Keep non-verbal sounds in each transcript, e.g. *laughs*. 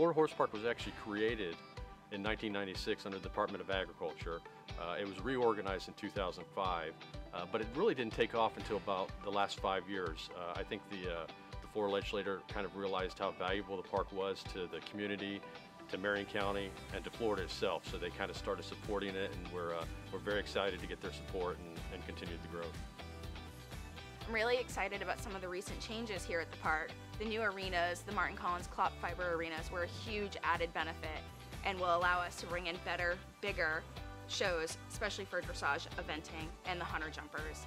Florida Horse Park was actually created in 1996 under the Department of Agriculture. Uh, it was reorganized in 2005, uh, but it really didn't take off until about the last five years. Uh, I think the, uh, the Florida legislator kind of realized how valuable the park was to the community, to Marion County, and to Florida itself. So they kind of started supporting it, and we're, uh, we're very excited to get their support and, and continue the growth. I'm really excited about some of the recent changes here at the park. The new arenas, the Martin Collins Clop Fiber arenas, were a huge added benefit and will allow us to bring in better, bigger shows, especially for dressage, eventing, and the hunter jumpers.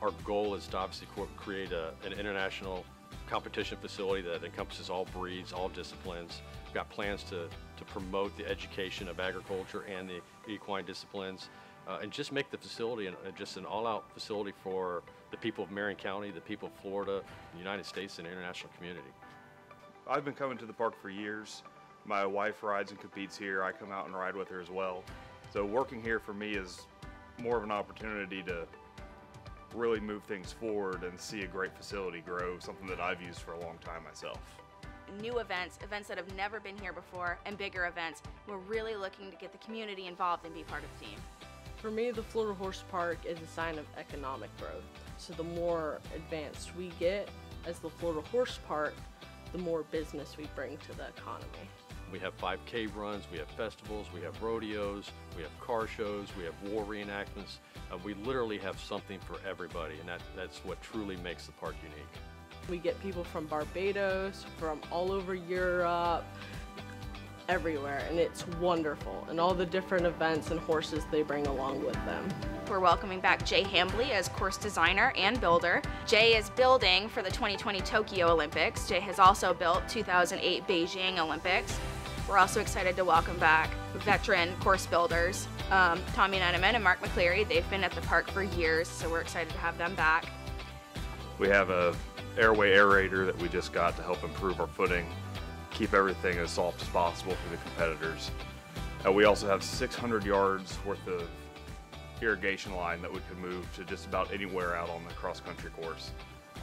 Our goal is to obviously create a, an international competition facility that encompasses all breeds, all disciplines. We've got plans to, to promote the education of agriculture and the equine disciplines uh, and just make the facility an, just an all-out facility for the people of Marion County, the people of Florida, the United States, and the international community. I've been coming to the park for years. My wife rides and competes here. I come out and ride with her as well. So working here for me is more of an opportunity to really move things forward and see a great facility grow, something that I've used for a long time myself. New events, events that have never been here before, and bigger events. We're really looking to get the community involved and be part of the team. For me, the Florida Horse Park is a sign of economic growth. So the more advanced we get as the Florida Horse Park, the more business we bring to the economy. We have 5K runs, we have festivals, we have rodeos, we have car shows, we have war reenactments. Uh, we literally have something for everybody, and that, that's what truly makes the park unique. We get people from Barbados, from all over Europe, everywhere and it's wonderful and all the different events and horses they bring along with them. We're welcoming back Jay Hambly as course designer and builder. Jay is building for the 2020 Tokyo Olympics. Jay has also built 2008 Beijing Olympics. We're also excited to welcome back veteran course builders, um, Tommy Neneman and Mark McCleary. They've been at the park for years, so we're excited to have them back. We have a airway aerator that we just got to help improve our footing keep everything as soft as possible for the competitors. Uh, we also have 600 yards worth of irrigation line that we can move to just about anywhere out on the cross country course.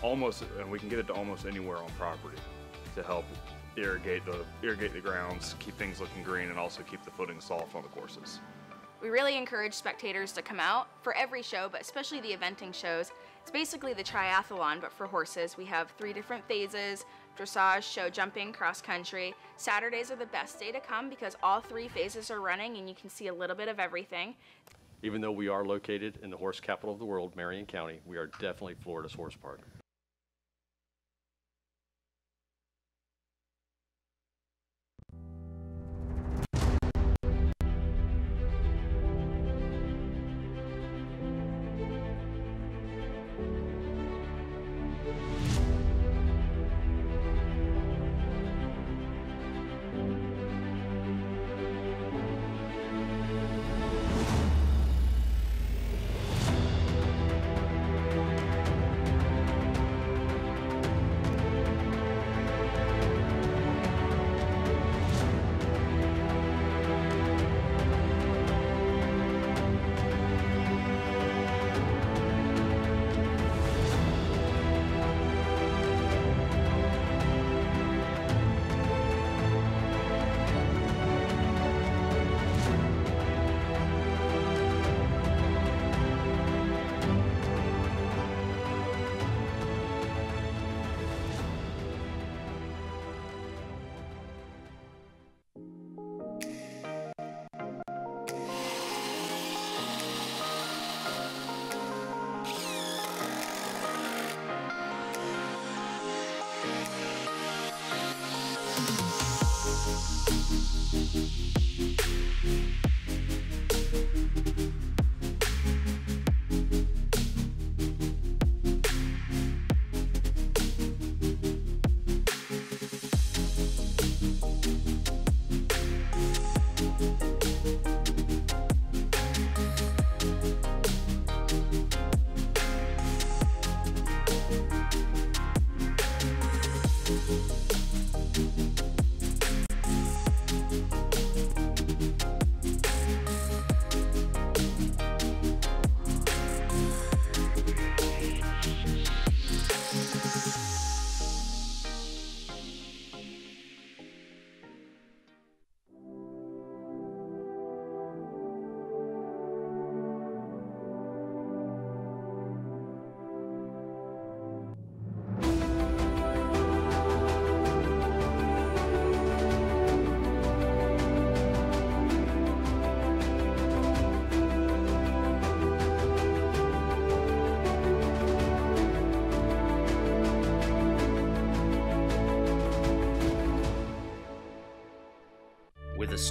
Almost, and we can get it to almost anywhere on property to help irrigate the irrigate the grounds, keep things looking green, and also keep the footing soft on the courses. We really encourage spectators to come out for every show, but especially the eventing shows. It's basically the triathlon, but for horses. We have three different phases dressage, show jumping, cross country. Saturdays are the best day to come because all three phases are running and you can see a little bit of everything. Even though we are located in the horse capital of the world, Marion County, we are definitely Florida's horse park.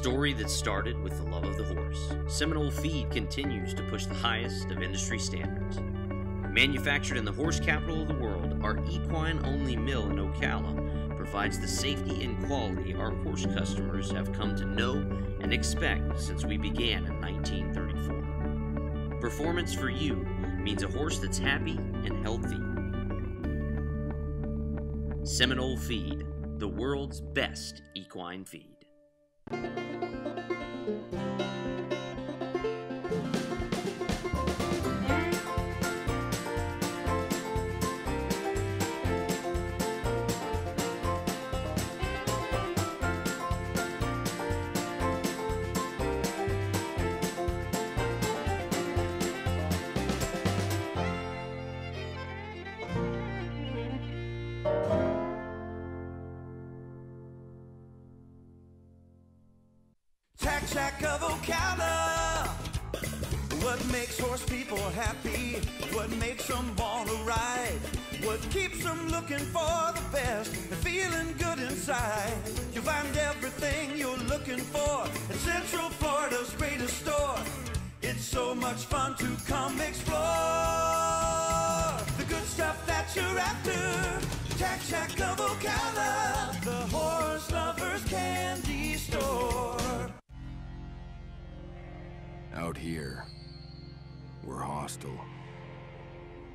Story that started with the love of the horse, Seminole Feed continues to push the highest of industry standards. Manufactured in the horse capital of the world, our equine only mill in Ocala provides the safety and quality our horse customers have come to know and expect since we began in 1934. Performance for you means a horse that's happy and healthy. Seminole Feed, the world's best equine feed. Come explore the good stuff that you're after. Tack Shack of Ocala, the horse lovers candy store. Out here, we're hostile,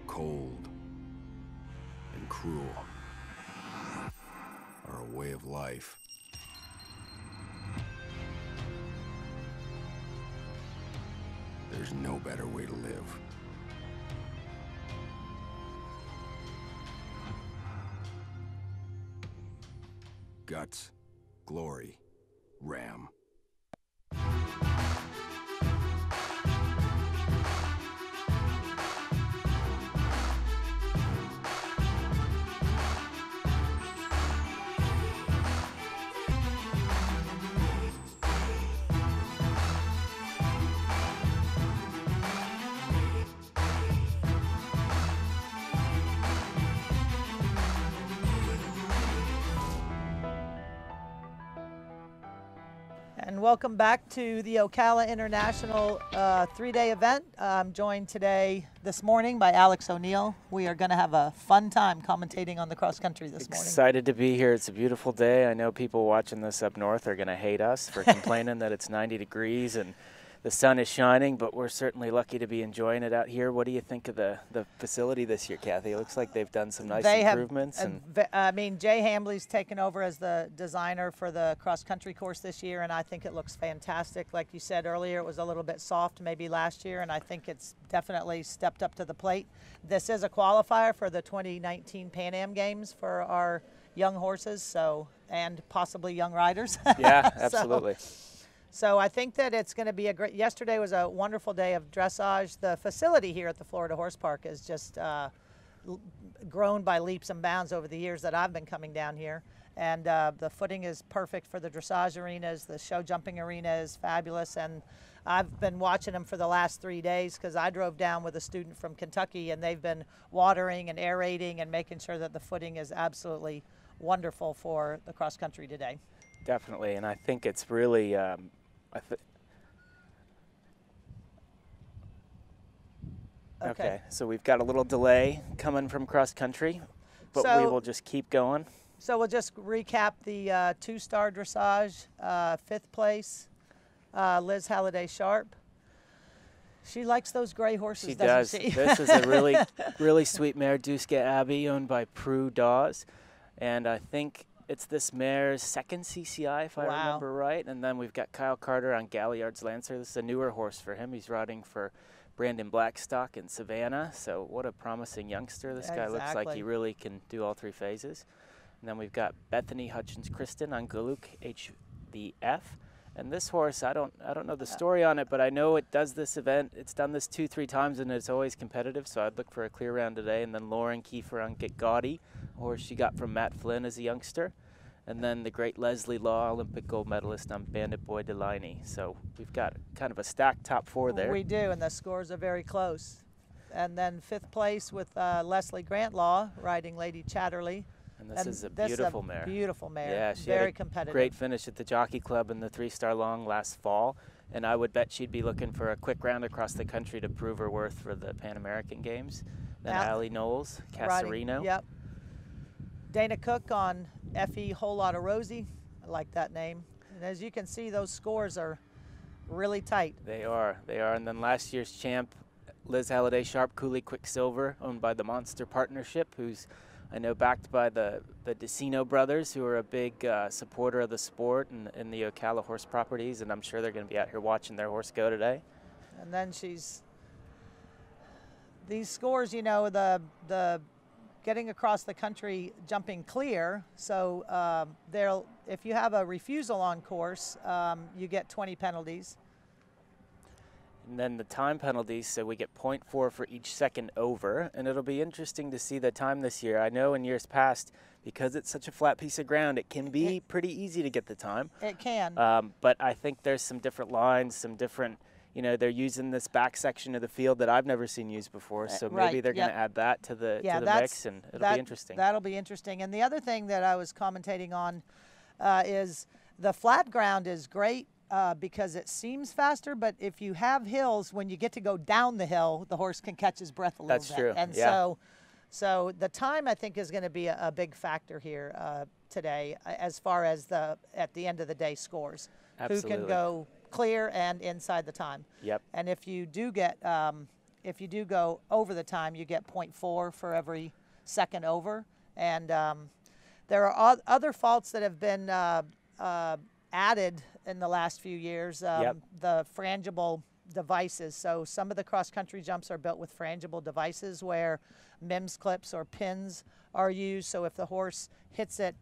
cold, and cruel. Our way of life. There's no better way to live. Guts, glory, ram. Welcome back to the Ocala International uh, three-day event. I'm joined today, this morning, by Alex O'Neill. We are going to have a fun time commentating on the cross country this morning. Excited to be here. It's a beautiful day. I know people watching this up north are going to hate us for *laughs* complaining that it's 90 degrees and the sun is shining, but we're certainly lucky to be enjoying it out here. What do you think of the, the facility this year, Kathy? It looks like they've done some nice they improvements. Have, and uh, I mean, Jay Hambly's taken over as the designer for the cross country course this year, and I think it looks fantastic. Like you said earlier, it was a little bit soft maybe last year, and I think it's definitely stepped up to the plate. This is a qualifier for the 2019 Pan Am Games for our young horses, so and possibly young riders. *laughs* yeah, absolutely. So I think that it's going to be a great. Yesterday was a wonderful day of dressage. The facility here at the Florida Horse Park is just uh, grown by leaps and bounds over the years that I've been coming down here. And uh, the footing is perfect for the dressage arenas. The show jumping arena is fabulous. And I've been watching them for the last three days because I drove down with a student from Kentucky and they've been watering and aerating and making sure that the footing is absolutely wonderful for the cross country today. Definitely, and I think it's really. Um, I th- Okay. okay, so we've got a little delay coming from cross country, but we will just keep going. So we'll just recap the uh, two-star dressage, uh, fifth place, uh, Liz Halliday Sharp. She likes those gray horses, She doesn't does. she? this is a really, *laughs* really sweet mare, Duska Abbey, owned by Prue Dawes, and I think it's this mare's second CCI, if I remember right. And then we've got Kyle Carter on Galliard's Lancer. This is a newer horse for him. He's riding for Brandon Blackstock in Savannah. So what a promising youngster. This guy looks like he really can do all three phases. And then we've got Bethany Hutchins Kristen on Galuk HVF. And this horse, I don't, I don't know the uh. story on it, but I know it does this event. It's done this two, three times, and it's always competitive. So I'd look for a clear round today. And then Lauren Kieffer on Get Gaudy, horse she got from Matt Flynn as a youngster. And then the great Leslie Law, Olympic gold medalist on Bandit Boy Delaney. So we've got kind of a stacked top four there. We do, and the scores are very close. And then fifth place with uh, Lesley Grant-Law riding Lady Chatterley. And this And is a beautiful mare. Beautiful mare. Yeah, she very had a competitive. great finish at the Jockey Club in the three-star long last fall, and I would bet she'd be looking for a quick round across the country to prove her worth for the Pan American Games. Then Al- Allie Knowles, Casarino. Yep. Dana Cook on FE Whole Lotta Rosie. I like that name. And as you can see, those scores are really tight. They are, they are. And then last year's champ, Liz Halliday Sharp Cooley Quicksilver, owned by the Monster Partnership, who's I know backed by the the Decino brothers, who are a big uh, supporter of the sport and, and the Ocala horse properties, and I'm sure they're going to be out here watching their horse go today. And then she's these scores, you know, the the getting across the country jumping clear. So um, they'll if you have a refusal on course, um, you get 20 penalties. And then the time penalties, so we get 0.4 for each second over, and it'll be interesting to see the time this year. I know in years past, because it's such a flat piece of ground, it can be pretty easy to get the time. It can. Um, but I think there's some different lines, some different, you know, they're using this back section of the field that I've never seen used before. So maybe Uh, they're going to add that to the yeah, to the that's, mix, and it'll that- be interesting. That'll be interesting. And the other thing that I was commentating on uh, is the flat ground is great uh, because it seems faster, but if you have hills, when you get to go down the hill, the horse can catch his breath a little That's bit. true, And yeah. so, so the time I think is going to be a, a big factor here uh, today, as far as the at the end of the day scores. Who can go clear and inside the time. Yep. And if you do get, um, if you do go over the time, you get 0.4 for every second over. And um, there are oth- other faults that have been uh, uh, added in the last few years. Um, Yep. The frangible devices. So some of the cross country jumps are built with frangible devices where MIMS clips or pins are used. So if the horse hits it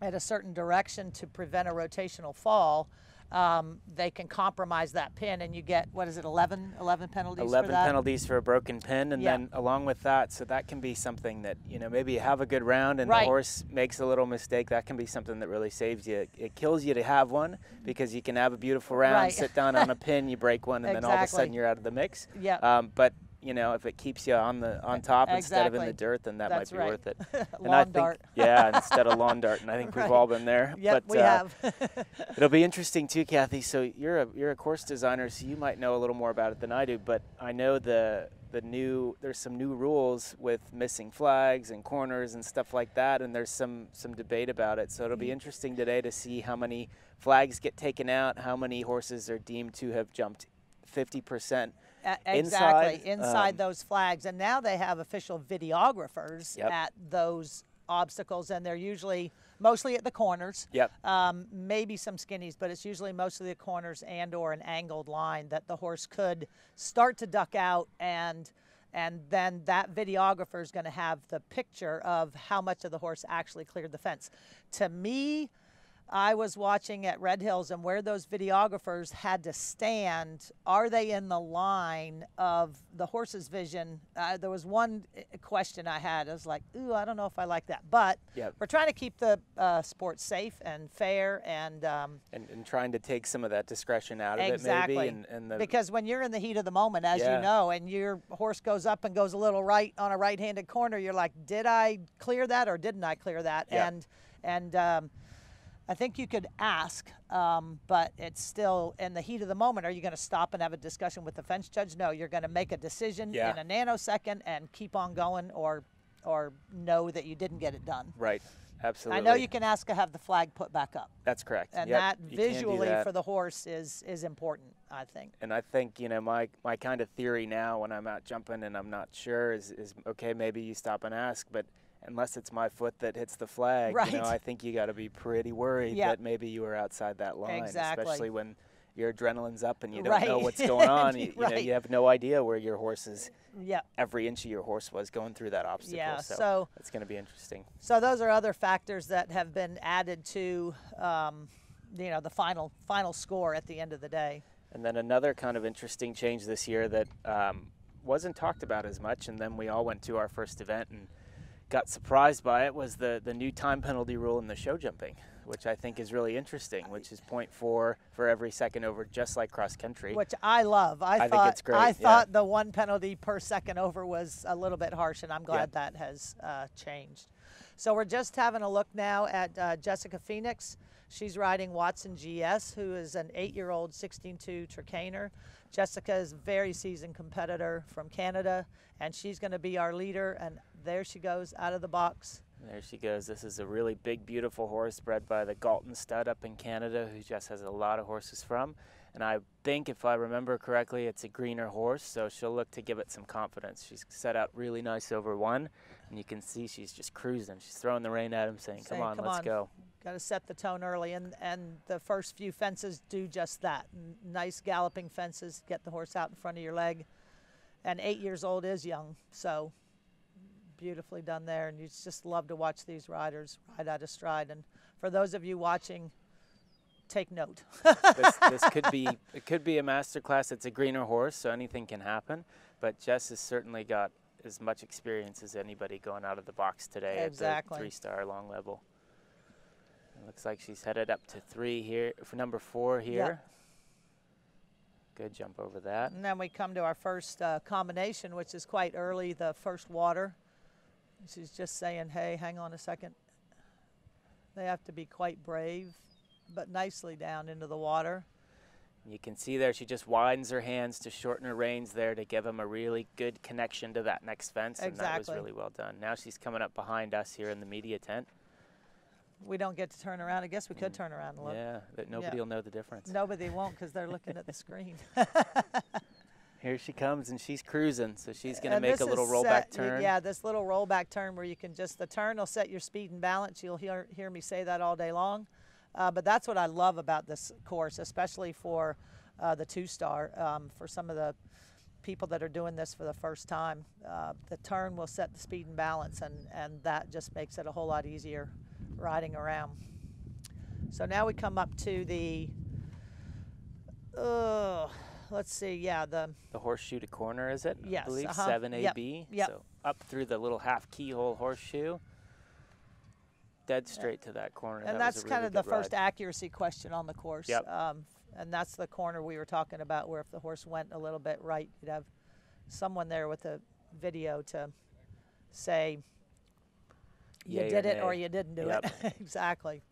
at a certain direction to prevent a rotational fall, um, they can compromise that pin and you get, what is it, 11, 11 penalties 11 for that? penalties for a broken pin, and Yeah. then along with that, so that can be something that you know maybe you have a good round and Right. the horse makes a little mistake. That can be something that really saves you. It kills you to have one because you can have a beautiful round, Right. sit down on a *laughs* pin, you break one, and then all of a sudden you're out of the mix. Yeah. Um, but you know if it keeps you on the on top instead of in the dirt, then that That's might be right. worth it. *laughs* and Lawn I think, dart. *laughs* yeah, instead of lawn dart, and I think we've all been there. Yep, but, we uh, have. *laughs* It'll be interesting too, Kathy. So you're a you're a course designer, so you might know a little more about it than I do. But I know the the new there's some new rules with missing flags and corners and stuff like that, and there's some some debate about it. So it'll be interesting today to see how many flags get taken out, how many horses are deemed to have jumped 50%. A- inside, exactly inside um, those flags and now they have official videographers Yep. at those obstacles and they're usually mostly at the corners Yep. um, maybe some skinnies but it's usually mostly the corners and or an angled line that the horse could start to duck out and and then that videographer is going to have the picture of how much of the horse actually cleared the fence to me I was watching at Red Hills and where those videographers had to stand, are they in the line of the horse's vision? Uh, there was one uh, question I had. I was like, ooh, I don't know if I like that. But Yep. we're trying to keep the uh, sport safe and fair and um, And, and trying to take some of that discretion out of exactly. it, maybe. And, and the, because when you're in the heat of the moment, as Yeah. you know, and your horse goes up and goes a little right on a right-handed corner, you're like, did I clear that or didn't I clear that? Yeah. And and um, I think you could ask, um, but it's still in the heat of the moment. Are you going to stop and have a discussion with the fence judge? No, you're going to make a decision Yeah. in a nanosecond and keep on going, or or know that you didn't get it done. right. Absolutely. I know you can ask to have the flag put back up, That's correct. and Yep, that you can do visually that. for the horse is is important. I think. and I think you know my my kind of theory now when I'm out jumping and I'm not sure is, is okay maybe you stop and ask but unless it's my foot that hits the flag you know I think you got to be pretty worried that maybe you were outside that line Exactly. especially when your adrenaline's up and you don't know what's going on *laughs* you, you know you have no idea where your horse is Yeah. every inch of your horse was going through that obstacle Yeah, so, so- it's going to be interesting So those are other factors that have been added to, um, you know, the final final score at the end of the day. And then another kind of interesting change this year that um, wasn't talked about as much, and then we all went to our first event and got surprised by it was the, the new time penalty rule in the show jumping, which I think is really interesting, which is 0.4 for every second over, just like cross country. Which I love. I, think thought it's great, I yeah. thought the one penalty per second over was a little bit harsh, and I'm glad that has uh, changed. So we're just having a look now at uh, Jessica Phoenix. She's riding Watson GS, who is an eight-year-old 16-2 Trakehner. Jessica is a very seasoned competitor from Canada, and she's going to be our leader. And there she goes out of the box. There she goes. This is a really big, beautiful horse bred by the Galton stud up in Canada, who Jess has a lot of horses from. And I think, if I remember correctly, it's a greener horse, so she'll look to give it some confidence. She's set out really nice over one, and you can see she's just cruising. She's throwing the rein at him, saying, Saying, "Come on, "Come let's on." go." Got to set the tone early, and, and the first few fences do just that. Nice galloping fences, get the horse out in front of your leg. And eight years old is young, so beautifully done there. And you just love to watch these riders ride out of stride. And for those of you watching, take note. this, this *laughs* could be it could be a master class. It's a greener horse, so anything can happen. But Jess has certainly got as much experience as anybody going out of the box today Exactly. at the three-star long level. Looks like she's headed up to three here for number four here. Good jump over that. And then we come to our first uh, combination, which is quite early, the first water. She's just saying, hey, hang on a second. They have to be quite brave, but nicely down into the water. You can see there she just widens her hands to shorten her reins there to give him a really good connection to that next fence, and that was really well done. Now she's coming up behind us here in the media tent. We don't get to turn around. I guess we could turn around and look. Yeah, that nobody will know the difference. Nobody *laughs* won't because they're looking at the screen. *laughs* Here she comes, and she's cruising, so she's going to make a little rollback set- turn. Yeah, this little rollback turn where you can just, the turn will set your speed and balance. You'll hear, hear me say that all day long. Uh, but that's what I love about this course, especially for uh, the two star. Um, for some of the people that are doing this for the first time, uh, the turn will set the speed and balance, and, and that just makes it a whole lot easier riding around. So now we come up to the, uh, let's see, yeah, the The horseshoe to corner, is it? Yes, I believe uh-huh. 7AB. Yep, yep. So up through the little half keyhole horseshoe, dead straight to that corner. And That that's a kind of the good first accuracy question on the course. Yep. Um, and that's the corner we were talking about where if the horse went a little bit right, you'd have someone there with a video to say you Yay or did it or you didn't do Yep. it. *laughs* exactly.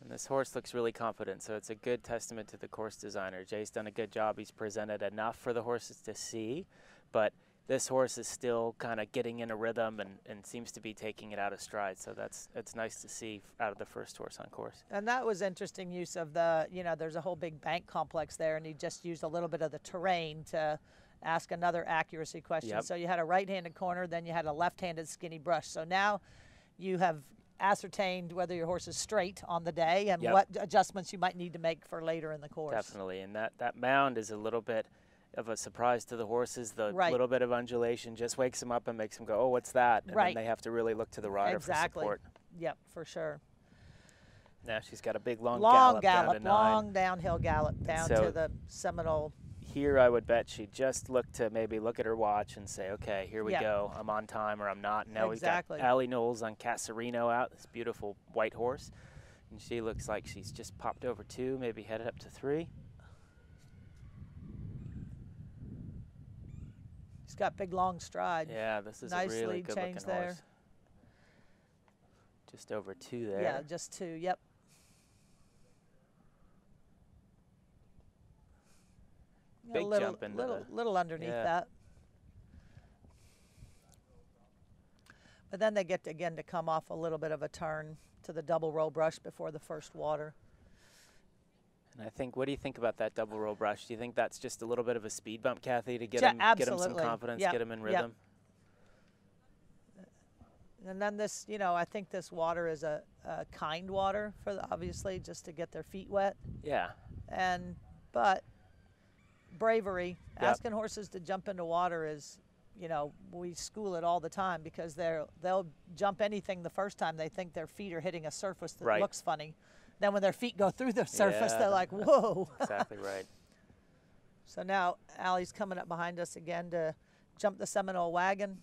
And this horse looks really confident, so it's a good testament to the course designer. Jay's done a good job. He's presented enough for the horses to see, but this horse is still kind of getting in a rhythm and, and seems to be taking it out of stride. So that's it's nice to see out of the first horse on course. And that was interesting use of the, you know, there's a whole big bank complex there, and he just used a little bit of the terrain to ask another accuracy question. Yep. So you had a right handed corner, then you had a left handed skinny brush. So now you have ascertained whether your horse is straight on the day and Yep. what adjustments you might need to make for later in the course. Definitely, and that that mound is a little bit of a surprise to the horses. The Right. little bit of undulation just wakes them up and makes them go, "Oh, what's that?" And Right. then they have to really look to the rider exactly. for support. Yep, for sure. Now she's got a big long, long gallop, down gallop, nine. long downhill gallop down so- to the Seminole. Here, I would bet she just look to maybe look at her watch and say, "Okay, here we Yeah. go. I'm on time or I'm not." Now Exactly. we've got Allie Knowles on Casarino out, this beautiful white horse, and she looks like she's just popped over two, maybe headed up to three. She's got big long stride. Yeah, this is nice a really lead good looking there. horse. Just over two there. Yeah, just two. Yep. Big a little, jump into little, little underneath yeah. that. But then they get to, again to come off a little bit of a turn to the double roll brush before the first water. And I think, what do you think about that double roll brush? Do you think that's just a little bit of a speed bump, Kathy, to get him get him some confidence, Yep, get him in yep. rhythm? And then this, you know, I think this water is a, a kind water for the, obviously just to get their feet wet. Yeah. And but bravery, Yep. asking horses to jump into water is, you know, we school it all the time because they're they'll jump anything the first time they think their feet are hitting a surface that Right. looks funny. Then when their feet go through the surface, Yeah. they're like, whoa. *laughs* *laughs* exactly right. So now Allie's coming up behind us again to jump the Seminole wagon.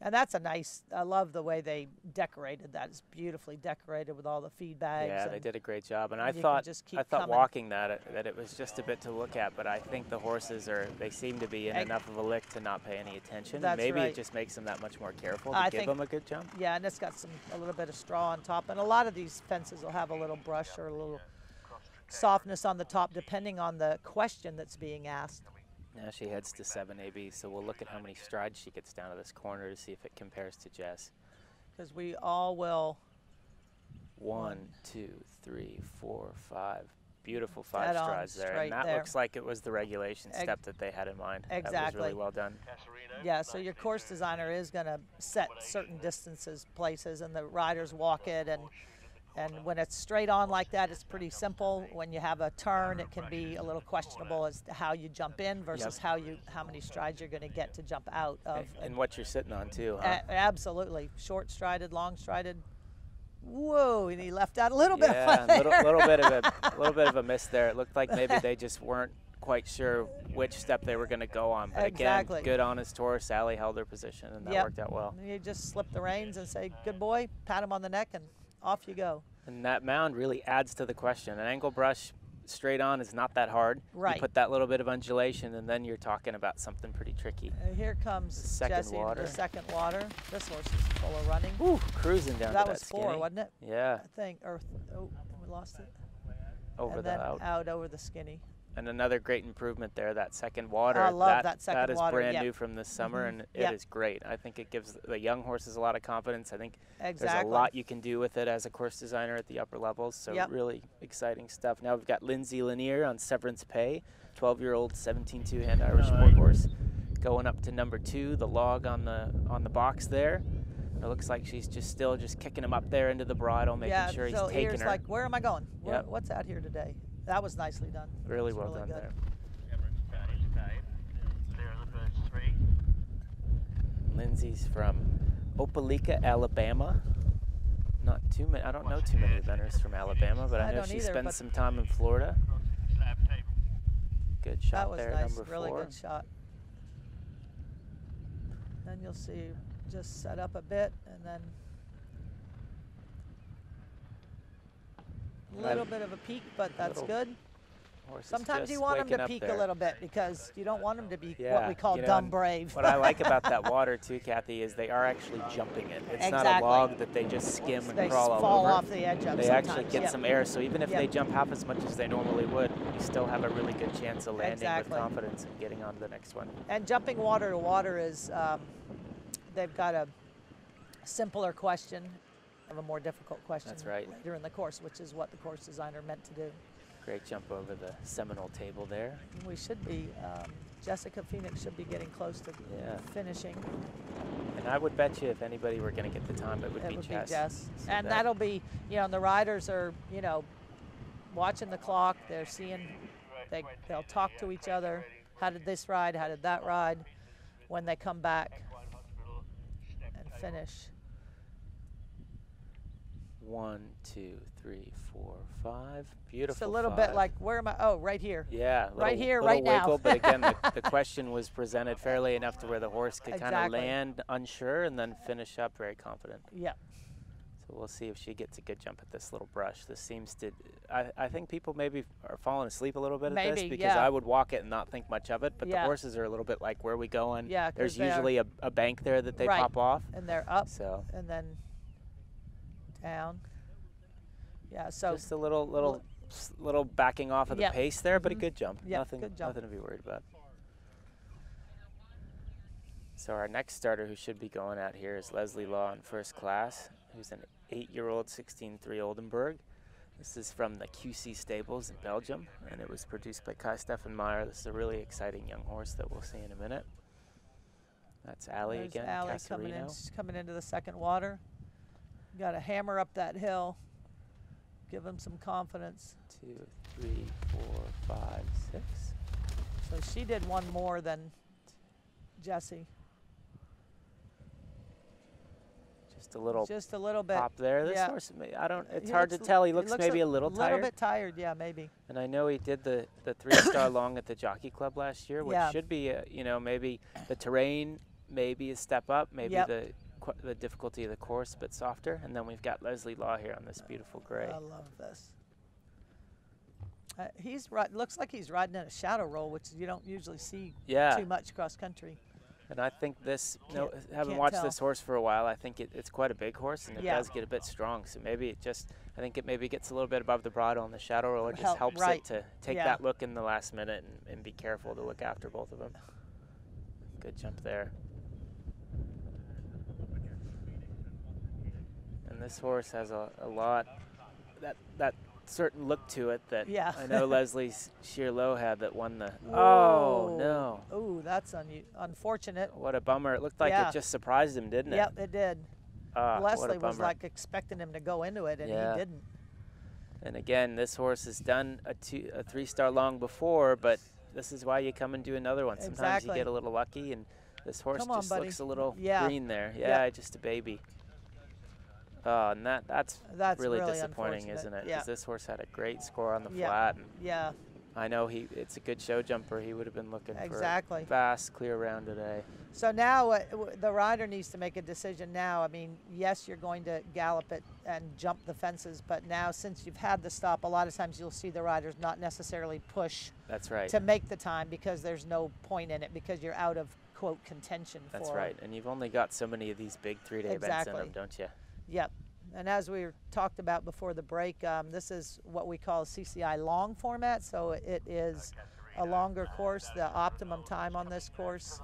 And that's a nice. I love the way they decorated that. It's beautifully decorated with all the feed bags. Yeah, they did a great job, and I thought just keep I thought coming. walking that it- that it was just a bit to look at, but I think the horses are they seem to be in Ex- enough of a lick to not pay any attention. That's maybe right. it just makes them that much more careful to I give think- them a good jump. Yeah, and it's got some a little bit of straw on top, and a lot of these fences will have a little brush or a little softness on the top, depending on the question that's being asked. Now she heads to 7AB, so we'll look at how many strides she gets down to this corner to see if it compares to Jess. Because we all will. One, two, three, four, five. Beautiful five Dead strides there. straight And that there. looks like it was the regulation Ex- step that they had in mind. That was Exactly. really well done. Yeah, so your course designer is going to set certain distances, places, and the riders walk it. And and when it's straight on like that, it's pretty simple. When you have a turn, it can be a little questionable as to how you jump in versus how you how many strides you're going to get to jump out of. And what you're sitting on too, huh? A- absolutely, short strided, long strided. Whoa! And he left out a little bit. yeah, little, little bit of a *laughs* little bit of a miss there. It looked like maybe they just weren't quite sure which step they were going to go on. But Exactly. again, good honest horse. Sally held her position, and that Yep. worked out well. You just slip the reins and say, "Good boy," pat him on the neck, and off you go. And that mound really adds to the question. An angle brush straight on is not that hard. Right. You put that little bit of undulation, and then you're talking about something pretty tricky. Uh, here comes second Jesse water. the second water. This horse is full of running. Ooh, cruising down that to was that four, skinny. wasn't it? Yeah, I think. Or oh, we lost it. over and the then out. over the skinny. And another great improvement there, that second water. I love that second That is water, brand yep. new from this summer, Mhm, and yep. it is great. I think it gives the young horses a lot of confidence. I think there's a lot you can do with it as a course designer at the upper levels. So Yep. really exciting stuff. Now we've got Lindsay Lanier on Severance Pay, 12-year-old 17-2 hand Irish sport horse, going up to number two. The log on the on the box there. It looks like she's just still just kicking him up there into the bridle, making yeah, sure he's so taking here's her. like, where am I going? Where, Yep. What's out here today? That was nicely done. really well really done good. there. Lindsay's from Opelika, Alabama. Not too many. I don't know too many runners from Alabama, but I, I know she either, spent but- some time in Florida. Good shot that was there, nice. number really four. good shot. Then you'll see, just set up a bit, and then a little bit of a peak, but that's good. Sometimes you want them to peak a little bit because you don't want them to be what we call you know, dumb brave. what I like about that *laughs* water too, Kathy, is they are actually jumping it. It's not a log that they just skim and they crawl all fall over. off the edge of They actually get yep. some air, so even if they jump half as much as they normally would, you still have a really good chance of landing Exactly. with confidence and getting on to the next one. And jumping water to water is, um, they've got a simpler question, of a more difficult question That's right. later in the course, which is what the course designer meant to do. Great jump over the Seminole table there. We should be, um, Jessica Phoenix should be getting close to Yeah. finishing. And I would bet you if anybody were going to get the time, it would It be would Jess. be Jess. So And that- that'll be, you know, and the riders are, you know, watching the clock. They're seeing, they, they'll talk to each other. How did this ride? How did that ride? When they come back and finish. One, two, three, four, five. Beautiful. It's a little five. bit like, where am I? Oh, right here. Yeah, right here, little right now. wiggle, but again, the, *laughs* the question was presented fairly enough to where the horse could kind of land unsure and then finish up very confident. Yeah. So we'll see if she gets a good jump at this little brush. This seems to, I, I think people maybe are falling asleep a little bit at this because yeah. I would walk it and not think much of it, but the horses are a little bit like, where are we going? Yeah. There's usually a, a bank there that they Right. pop off. And they're up So and then down. Yeah, so just a little, little, little backing off of the Yep. pace there, but a Mhm. good jump. Yep, nothing, good jump. nothing to be worried about. So our next starter who should be going out here is Leslie Law in first class, who's an eight-year-old 16-3 Oldenburg. This is from the QC stables in Belgium, and it was produced by Kai-Steffen Meyer. This is a really exciting young horse that we'll see in a minute. That's Allie there's again, Allie coming in. Coming into the second water. Got to hammer up that hill. Give him some confidence. Two, three, four, five, six. So she did one more than Jesse. Just a little Just a little bit. pop there. This yeah. horse, I don't. It's He hard to tell. He looks, looks maybe a, little tired. A little bit tired, yeah, maybe. And I know he did the, the three star *coughs* long at the Jockey Club last year, which Yeah. should be, uh, you know, maybe the terrain maybe a step up, maybe Yep. the the difficulty of the course a bit softer, and then we've got Leslie Law here on this beautiful gray. I love this. Uh, he's right. Looks like he's riding in a shadow roll, which you don't usually see Yeah. too much cross country. And I think this, no, Can't- having watched tell. this horse for a while, I think it, it's quite a big horse and it Yeah. does get a bit strong. So maybe it just, I think it maybe gets a little bit above the bridle and the shadow roller just Help- helps right. it to take Yeah. that look in the last minute and, and be careful to look after both of them. Good jump there. And this horse has a, a lot, that that certain look to it that Yeah. I know Leslie Shearlow had that won the. Oh no! Oh, that's un- unfortunate. What a bummer! It looked like Yeah. it just surprised him, didn't it? Yep, it did. Ah, a Leslie was like expecting him to go into it, and Yeah. he didn't. And again, this horse has done a two, a three-star long before, but this is why you come and do another one. Sometimes you get a little lucky, and this horse on, just buddy. looks a little Yeah. green there. Yeah, just a baby. Oh, and that that's, That's really, really disappointing, isn't it? Yeah. Because this horse had a great score on the Yeah. flat. And Yeah, I know he it's a good show jumper. He would have been looking Exactly. for a fast, clear round today. So now uh, the rider needs to make a decision now. I mean, yes, you're going to gallop it and jump the fences, but now since you've had the stop, a lot of times you'll see the riders not necessarily push That's right. to make the time because there's no point in it because you're out of quote contention That's right. And you've only got so many of these big three-day events in them, don't you? Yep. And as we talked about before the break, um, this is what we call CCI long format. So it is a longer course. The optimum time on this course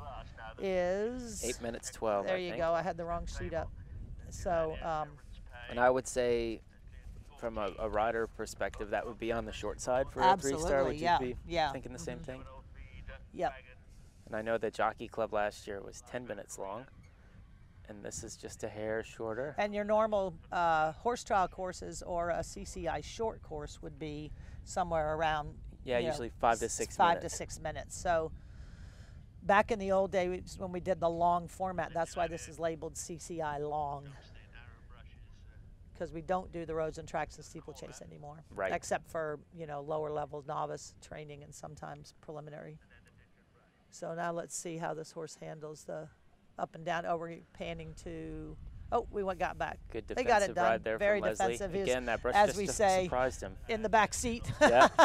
is Eight minutes twelve. There I you think. go. I had the wrong sheet up. So um, And I would say, from a, a rider perspective, that would be on the short side for a three star. Absolutely, Would yeah, you be yeah, thinking the same mhm. thing? yep. And I know the Jockey Club last year was 10 minutes long, and this is just a hair shorter. And your normal uh, horse trial courses or a CCI short course would be somewhere around Yeah, you know, usually five to six five minutes. to six minutes. So back in the old days when we did the long format, that's why this is labeled CCI long. Because we don't do the roads and tracks and steeplechase anymore, Right. Except for you know lower level novice training, and sometimes preliminary. So now let's see how this horse handles the up and down. Oh, we're panning to. Oh, we went got back. Good They defensive got it done. ride there Very from Leslie. defensive. Again, that brush as just we *laughs* say, surprised him. in the back seat. Yeah. *laughs*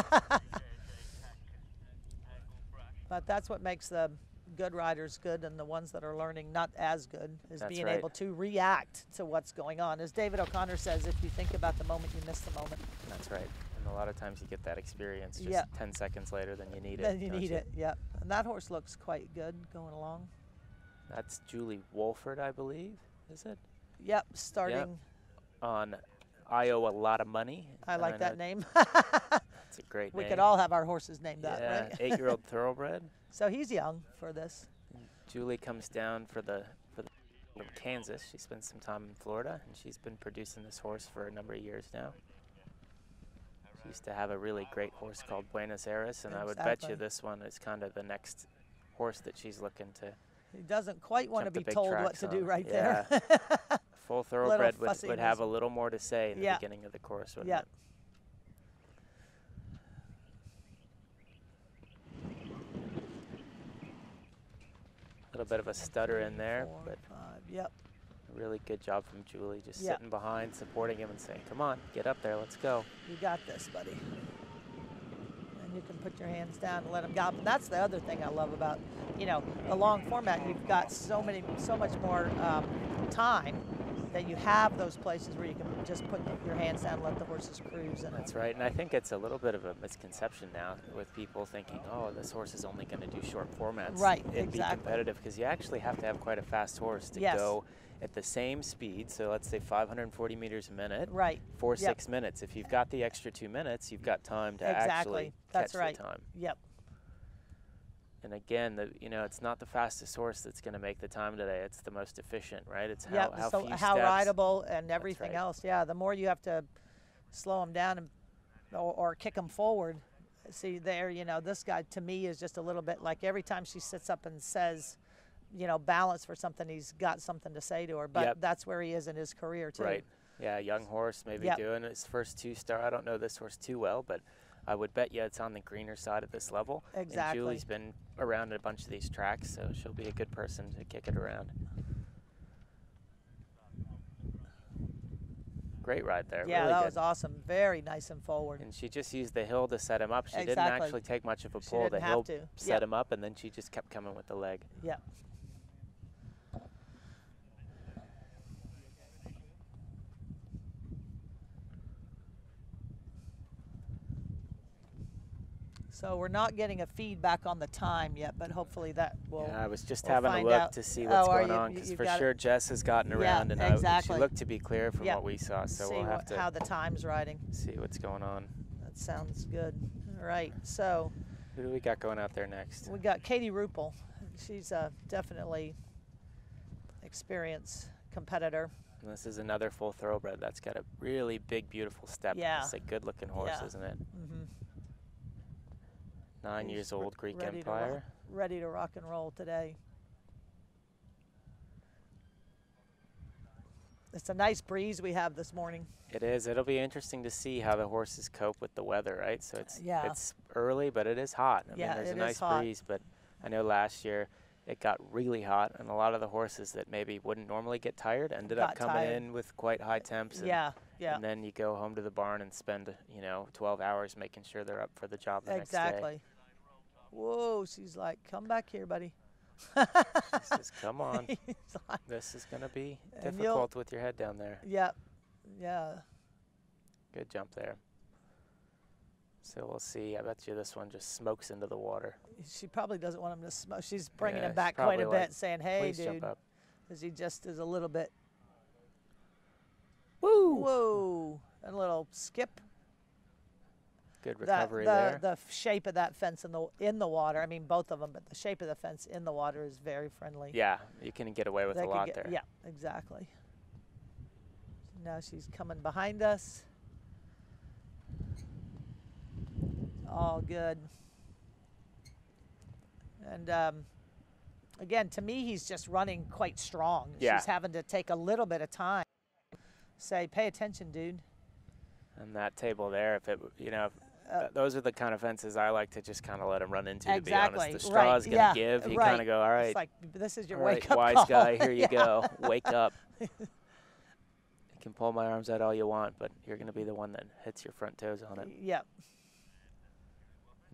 But that's what makes the good riders good and the ones that are learning not as good is That's being right. able to react to what's going on. As David O'Connor says, if you think about the moment, you miss the moment. That's right. And a lot of times you get that experience just Yeah. 10 seconds later than you need it. then you need it. Yep. And that horse looks quite good going along. That's Julie Wolfert, I believe. Is it? Yep. Starting. On I owe a lot of money. I like that name. *laughs* That's a great we name. We could all have our horses named that, yeah, right? *laughs* eight-year-old thoroughbred. so he's young for this. Julie comes down for the for the from Kansas. She spent some time in Florida, and she's been producing this horse for a number of years now. She used to have a really great horse called Buenos Aires, and I would bet you this one is kind of the next horse that she's looking to. He doesn't quite want to be told what to do right Yeah. there. *laughs* Full *laughs* thoroughbred would, would have a little more to say in Yeah. the beginning of the course, wouldn't yeah. it? A little bit of a stutter in there, Four, but five. Yep. really good job from Julie, just Yeah. sitting behind, supporting him, and saying, "Come on, get up there, let's go." You got this, buddy. You can put your hands down and let them gallop. And that's the other thing I love about, you know, the long format. You've got so many, so much more um, time that you have those places where you can just put your hands down and let the horses cruise. And That's right, and I think it's a little bit of a misconception now with people thinking, "Oh, this horse is only going to do short formats Right, and be competitive," because you actually have to have quite a fast horse to Yes. go at the same speed. So let's say 540 meters a minute. Right. For Yep. six minutes. If you've got the extra two minutes, you've got time to Exactly. actually That's catch right. the time. Yep. And again, the you know, it's not the fastest horse that's going to make the time today. It's the most efficient, right? It's how Yep. how so how steps. rideable and everything right. else. Yeah. The more you have to slow them down and or, or kick them forward. See there, you know, this guy to me is just a little bit like every time she sits up and says, you know, balance for something, he's got something to say to her. But Yep. that's where he is in his career too. Right. Yeah, young horse maybe Yep. doing his first two star. I don't know this horse too well, but I would bet you it's on the greener side of this level. Exactly. And Julie's been around a bunch of these tracks, so she'll be a good person to kick it around. Great ride there. Yeah, really that good. was awesome. Very nice and forward. And she just used the hill to set him up. She didn't actually take much of a pull. The hill to. set Yep. him up, and then she just kept coming with the leg. Yeah. So we're not getting a feedback on the time yet, but hopefully that will. yeah, I was just we'll having a look out. to see Oh, what's are going you- on because for got it. sure Jess has gotten Yeah, around and I, she looked to be clear from what we saw. So see we'll have what, to how the time's riding. see what's going on. That sounds good. All right, so Who do we got going out there next? we got Katie Ruppel. She's a definitely experienced competitor. And this is another full thoroughbred that's got a really big, beautiful step. Yeah. It's a good looking horse, Yeah. isn't it? hmm Nine He's years old, Greek ready to Empire. ready to rock and roll today. It's a nice breeze we have this morning. It is. It'll be interesting to see how the horses cope with the weather, right? So it's Yeah. it's early, but it is hot. I Yeah, mean, there's a nice breeze, but I know last year it got really hot, and a lot of the horses that maybe wouldn't normally get tired ended up coming tired. in with quite high temps. And, Yeah, yeah, And then you go home to the barn and spend, you know, 12 hours making sure they're up for the job the next day. exactly. Whoa, she's like, come back here, buddy. She says, "Come on, *laughs* like, this is gonna be difficult with your head down there." yeah, yeah. Good jump there. So we'll see. I bet you this one just smokes into the water. She probably doesn't want him to smoke. She's bringing Yeah, him back quite a like, bit, saying, "Hey, Please dude," jump up. because he just is a little bit. Woo! Whoa, a little skip. Good That, recovery the there. the shape of that fence in the in the water. I mean, both of them, but the shape of the fence in the water is very friendly. Yeah, you can get away with They a lot get- there. Yeah, exactly. Now she's coming behind us. All good. And um, again, to me, he's just running quite strong. Yeah. She's having to take a little bit of time. Say, pay attention, dude. And that table there, if it, you know, Uh, th- those are the kind of fences I like to just kind of let him run into. To exactly. be honest, the right. straw's gonna yeah. give. You right. kind of go, all right, It's like this is your all right, wake up wise call. guy, here you *laughs* Yeah. go, wake up. *laughs* you can pull my arms out all you want, but you're gonna be the one that hits your front toes on it. Yep.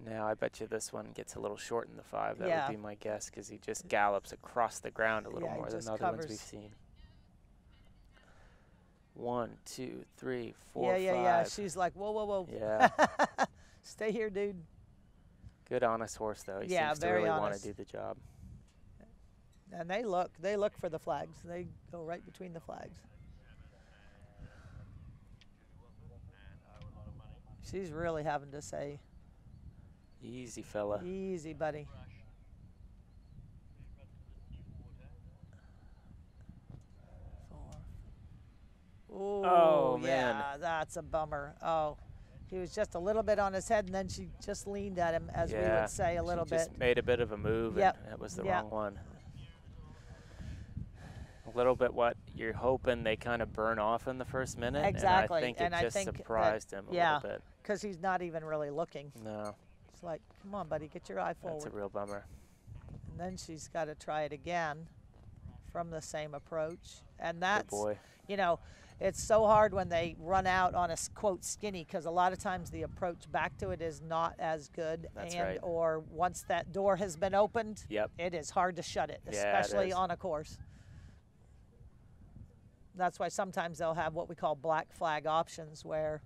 Now I bet you this one gets a little short in the five. That Yeah. would be my guess because he just gallops across the ground a little more than other ones we've seen. One, two, three, four, yeah, yeah, yeah. five. She's like, whoa, whoa, whoa. Yeah. *laughs* Stay here, dude. Good honest horse though. He Yeah, seems to very really want to do the job. And they look, they look for the flags. They go right between the flags. She's really having to say, Easy fella. easy, buddy. Four. Oh, man. Yeah, that's a bummer. Oh, he was just a little bit on his head, and then she just leaned at him, as we would say, a little she bit. Just made a bit of a move Yep, and it was the yep. wrong one. A little bit what you're hoping they kind of burn off in the first minute. Exactly, And I think and it I just think that- surprised him a yeah. little bit. Because he's not even really looking. No, It's like, come on, buddy, get your eye forward. that's a real bummer. And then she's got to try it again from the same approach. And that's, boy. you know, it's so hard when they run out on a quote skinny because a lot of times the approach back to it is not as good. That's and right. or once that door has been opened, Yep. it is hard to shut it, Yeah, it especially on a course. That's why sometimes they'll have what we call black flag options, where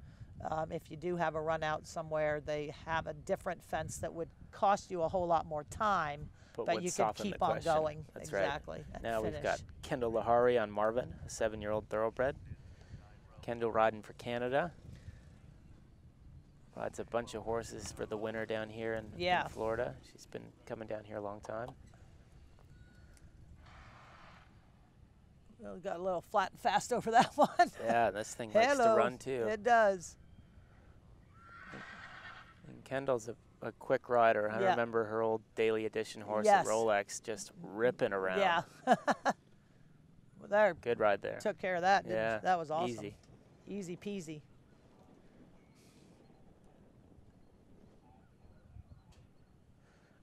um, if you do have a run out somewhere, they have a different fence that would cost you a whole lot more time, But but, you could keep on question. going. That's right. exactly. and Now we've got. Kendal Lehari on Marvin, a seven-year-old thoroughbred. Kendal riding for Canada. Rides a bunch of horses for the winter down here in, in Florida. She's been coming down here a long time. Well, got a little flat and fast over that *laughs* one. Yeah, this thing likes to run too. It does. And Kendal's a, a quick rider. I Yeah. remember her old daily edition horse Yes. at Rolex just ripping around. Yeah. *laughs* well, there Good ride there. took care of that. Didn't yeah. you? That was awesome. Easy. Easy peasy.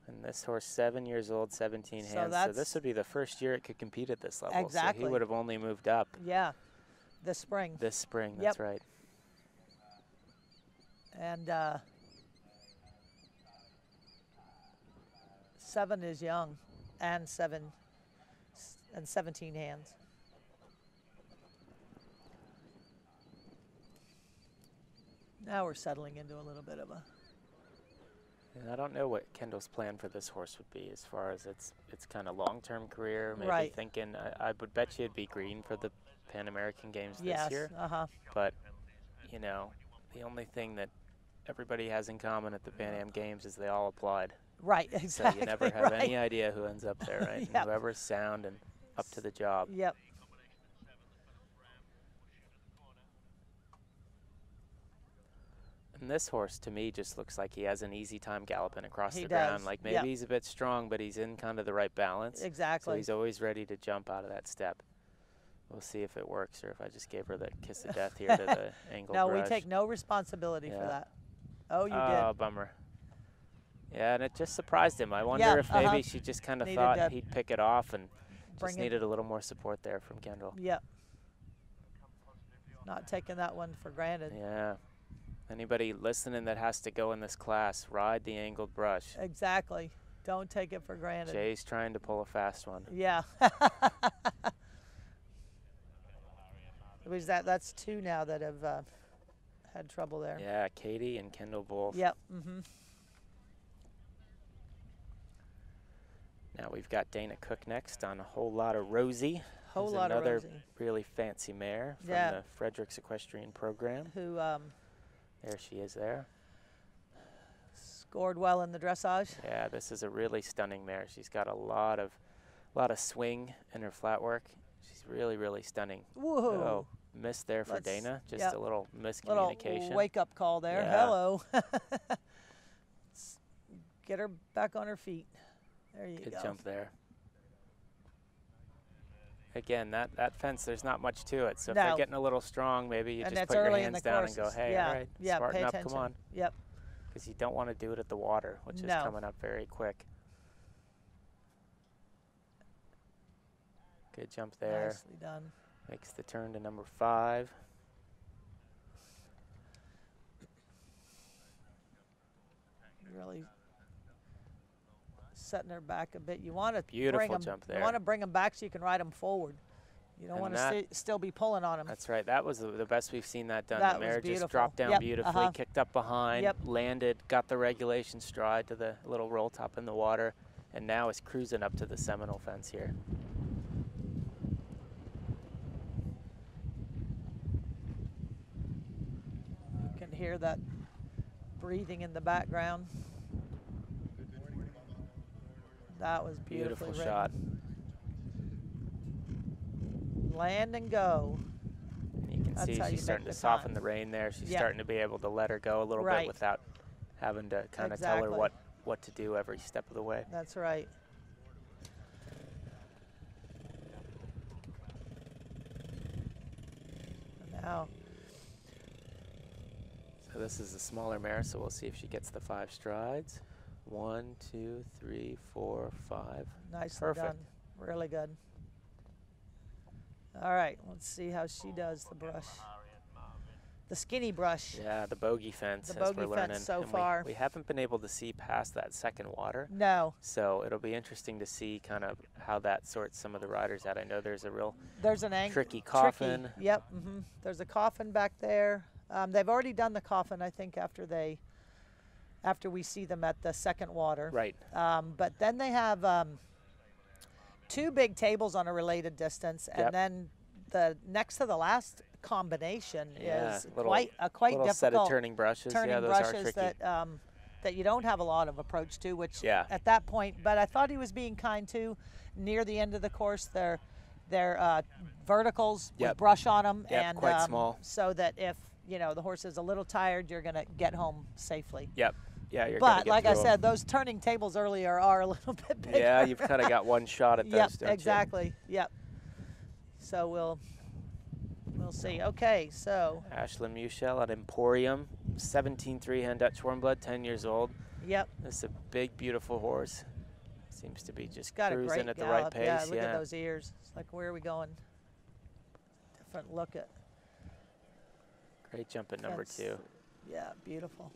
And this horse, seven years old, 17 so hands. So this would be the first year it could compete at this level. Exactly. So he would have only moved up. Yeah, this spring. This spring, that's yep. right. And uh, seven is young and seven and 17 hands. Now we're settling into a little bit of a. And I don't know what Kendal's plan for this horse would be as far as its its kind of long-term career. Maybe Right. thinking I, I would bet you it'd be green for the Pan American Games yes. this year. Uh huh. But you know, the only thing that everybody has in common at the Pan Am Games is they all applied. Right. exactly. So you never have *laughs* right. any idea who ends up there, right? *laughs* Yep. Whoever's sound and up to the job. Yep. And this horse to me just looks like he has an easy time galloping across He the ground. Like maybe yep. he's a bit strong, but he's in kind of the right balance. Exactly. So he's always ready to jump out of that step. We'll see if it works or if I just gave her the kiss of death here to the *laughs* *laughs* angle no, we take no responsibility for that. Oh, you did. oh, bummer. Yeah, and it just surprised him. I wonder Yeah, if maybe uh-huh. she just kind of thought to he'd pick it off and bring just it- needed a little more support there from Kendal. Yep. Not taking that one for granted. Yeah. Anybody listening that has to go in this class, ride the angled brush. Exactly. Don't take it for granted. Jay's trying to pull a fast one. Yeah. *laughs* Was that? That's two now that have uh, had trouble there. Yeah, Katie and Kendal both. Yep. Mm-hmm. Now we've got Dana Cook next on a whole lot of Rosie. Whole lot of another Rosie. really fancy mare from Yeah. the Fredericks Equestrian Program. Who um, There she is there. scored well in the dressage. Yeah, this is a really stunning mare. She's got a lot of a lot of swing in her flat work. She's really, really stunning. Whoa. Oh, missed there for Let's- Dana. Just yep. a little Little miscommunication. wake up call there. Yeah. Hello. *laughs* Get her back on her feet. There you Good go. jump there. Again, that, that fence, there's not much to it. So if No. they're getting a little strong, maybe you and just put your hands down courses. and go, hey, yeah. all right, yeah, smarten pay up, attention. come on. Yep. Because you don't want to do it at the water, which No. is coming up very quick. Good jump there. Nicely done. Makes the turn to number five. Really setting their back a bit. You want to Beautiful bring them. jump You want to bring them back so you can ride them forward. You don't And want to still be pulling on them. That's right. That was the, the best we've seen that done. That the mare just dropped down Yep, beautifully, uh-huh. kicked up behind, Yep. landed, got the regulation stride to the little roll top in the water, and now is cruising up to the Seminole fence here. You can hear that breathing in the background. That was Beautiful shot. Land and go. You can That's see she's starting to soften time. the rein there. She's Yeah. starting to be able to let her go a little Right. bit without having to kind of tell her what, what to do every step of the way. That's right. Now, So this is a smaller mare, so we'll see if she gets the five strides. One, two, three, four, five. nicely Perfect. done. Really good. All right, let's see how she does the brush. The skinny brush. Yeah, the bogey fence The as bogey we're fence learning. so and far. We, haven't been able to see past that second water. No, So it'll be interesting to see kind of how that sorts some of the riders out. I know there's a real there's an tricky coffin. Yep. Mm -hmm. There's a coffin back there. Um, they've already done the coffin, I think, after they, after we see them at the second water. Right. Um, but then they have um, two big tables on a related distance, and Yep. then the next to the last combination Yeah, is little- quite a quite difficult set of turning brushes. turning yeah, those are brushes tricky. that um, that you don't have a lot of approach to. Which Yeah. at that point, but I thought he was being kind too. Near the end of the course, they're they're uh, verticals Yep. with brush on them, Yep, and quite um, small. so that if you know the horse is a little tired, you're gonna get home safely. Yep. Yeah, you're But like I said, those turning tables earlier are a *laughs* little bit bigger. Yeah, you've kind of got one shot at *laughs* those, Yep, don't you? exactly. Yep. So we'll we'll see. Okay, so Ashlyn Meuchel at Emporium, 17 three-hand Dutch warm blood, 10 years old. yep, This is a big, beautiful horse. Seems to be just Got a cruising great at the gallop. right pace. Yeah, look at those ears. It's like, where are we going? Different look at. Great jump at number That's- two. Yeah, beautiful.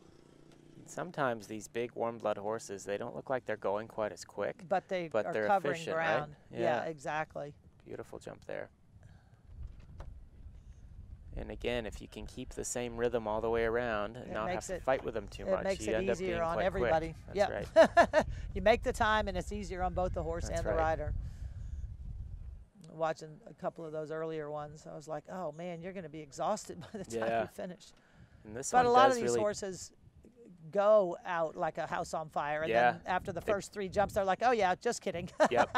Sometimes these big warm blood horses, they don't look like they're going quite as quick. But they But are they're covering efficient, right? ground. Yeah. exactly. Beautiful jump there. And again, if you can keep the same rhythm all the way around and It not have to it- fight with them too it much, makes you it end up being easier on everybody. quick. That's Yep. right. *laughs* you make the time, and it's easier on both the horse That's and right. the rider. Watching a couple of those earlier ones, I was like, "Oh man, you're going to be exhausted *laughs* by the time Yeah. you finish." And this But a lot of these really horses go out like a house on fire, and Yeah. then after the first three jumps, they're like, "Oh yeah, just kidding." *laughs* Yep.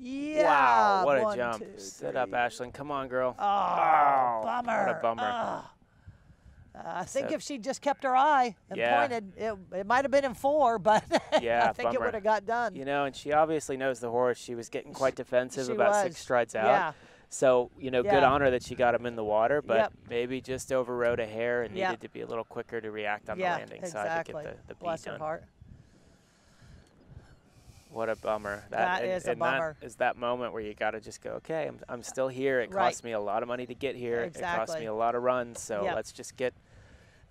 yeah. wow, what a one, jump. two, Sit up. Ashlyn. Come on, girl. Oh, Oh, bummer. What a bummer. Uh, I think So- if she just kept her eye and Yeah. pointed, it, it might have been in four, *laughs* but Yeah, I think it would have got done. You know, and she obviously knows the horse. She was getting quite defensive she about six strides out. Yeah. So, you know, good Yeah. on her that she got him in the water, but Yep. maybe just overrode a hair and Yep. needed to be a little quicker to react on yeah, the landing exactly. side to get the, the beat Bless her done. heart. What a bummer. That and, is a bummer. That is that moment where you got to just go, okay, I'm, I'm still here. It Right. cost me a lot of money to get here. Exactly. It cost me a lot of runs. So Yep. let's just get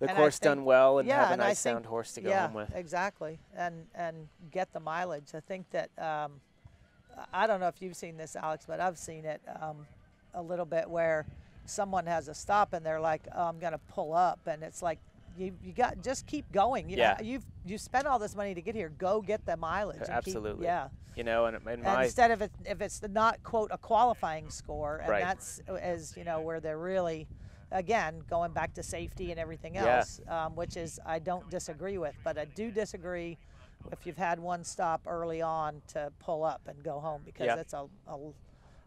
the And course think- done well and yeah, have a and nice think- sound horse to go yeah, home with. exactly, and and get the mileage. I think that um, I don't know if you've seen this, Alex, but I've seen it um, a little bit where someone has a stop and they're like, oh, "I'm going to pull up," and it's like. You, you got just keep going. You Yeah. know, you've you spent all this money to get here. Go get the mileage. and keep- Absolutely. yeah. You know, and, and And my instead of it, if it's not quote a qualifying score, and Right. that's as you know where they're really, again going back to safety and everything Yeah. else, um, which is I don't disagree with, but I do disagree if you've had one stop early on to pull up and go home because Yep. it's a, a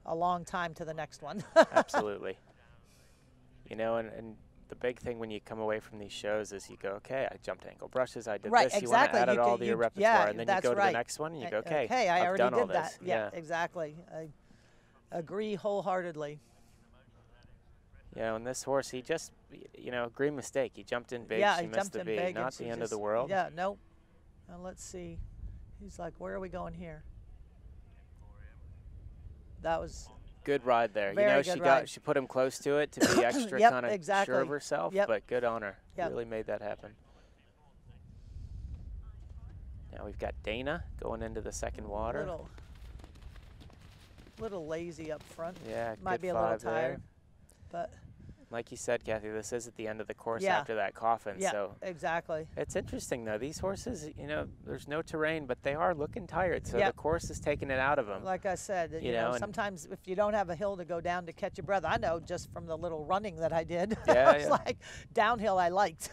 a long time to the next one. *laughs* Absolutely. You know, and, and the big thing when you come away from these shows is you go, okay, I jumped angle brushes, I did right, this. exactly. You want to add you it all can- to you- your repertoire, yeah, and then you go to right. the next one and you go, okay, okay, I I've already done did all that. this. Yeah, exactly. I agree wholeheartedly. Yeah, and this horse, he just, you know, green mistake. He jumped in big. yeah, she he missed the in big. Not the end of the world. Yeah, nope. Now let's see. He's like, where are we going here? That was Good ride there. You know, she ride. got she put him close to it to *coughs* be extra Yep, kind of sure of herself. Yep. But good on her. Yep. Really made that happen. Now we've got Dana going into the second water. little, little lazy up front. Yeah, Might be a little five there. tired, but Like you said, Kathy, this is at the end of the course Yeah. after that coffin. yeah, So exactly. it's interesting though. These horses, you know, there's no terrain, but they are looking tired. So Yep. the course is taking it out of them. Like I said, you, You know, know, sometimes if you don't have a hill to go down to catch your breath, I know just from the little running that I did. *laughs* Yeah, it's yeah. like downhill I liked,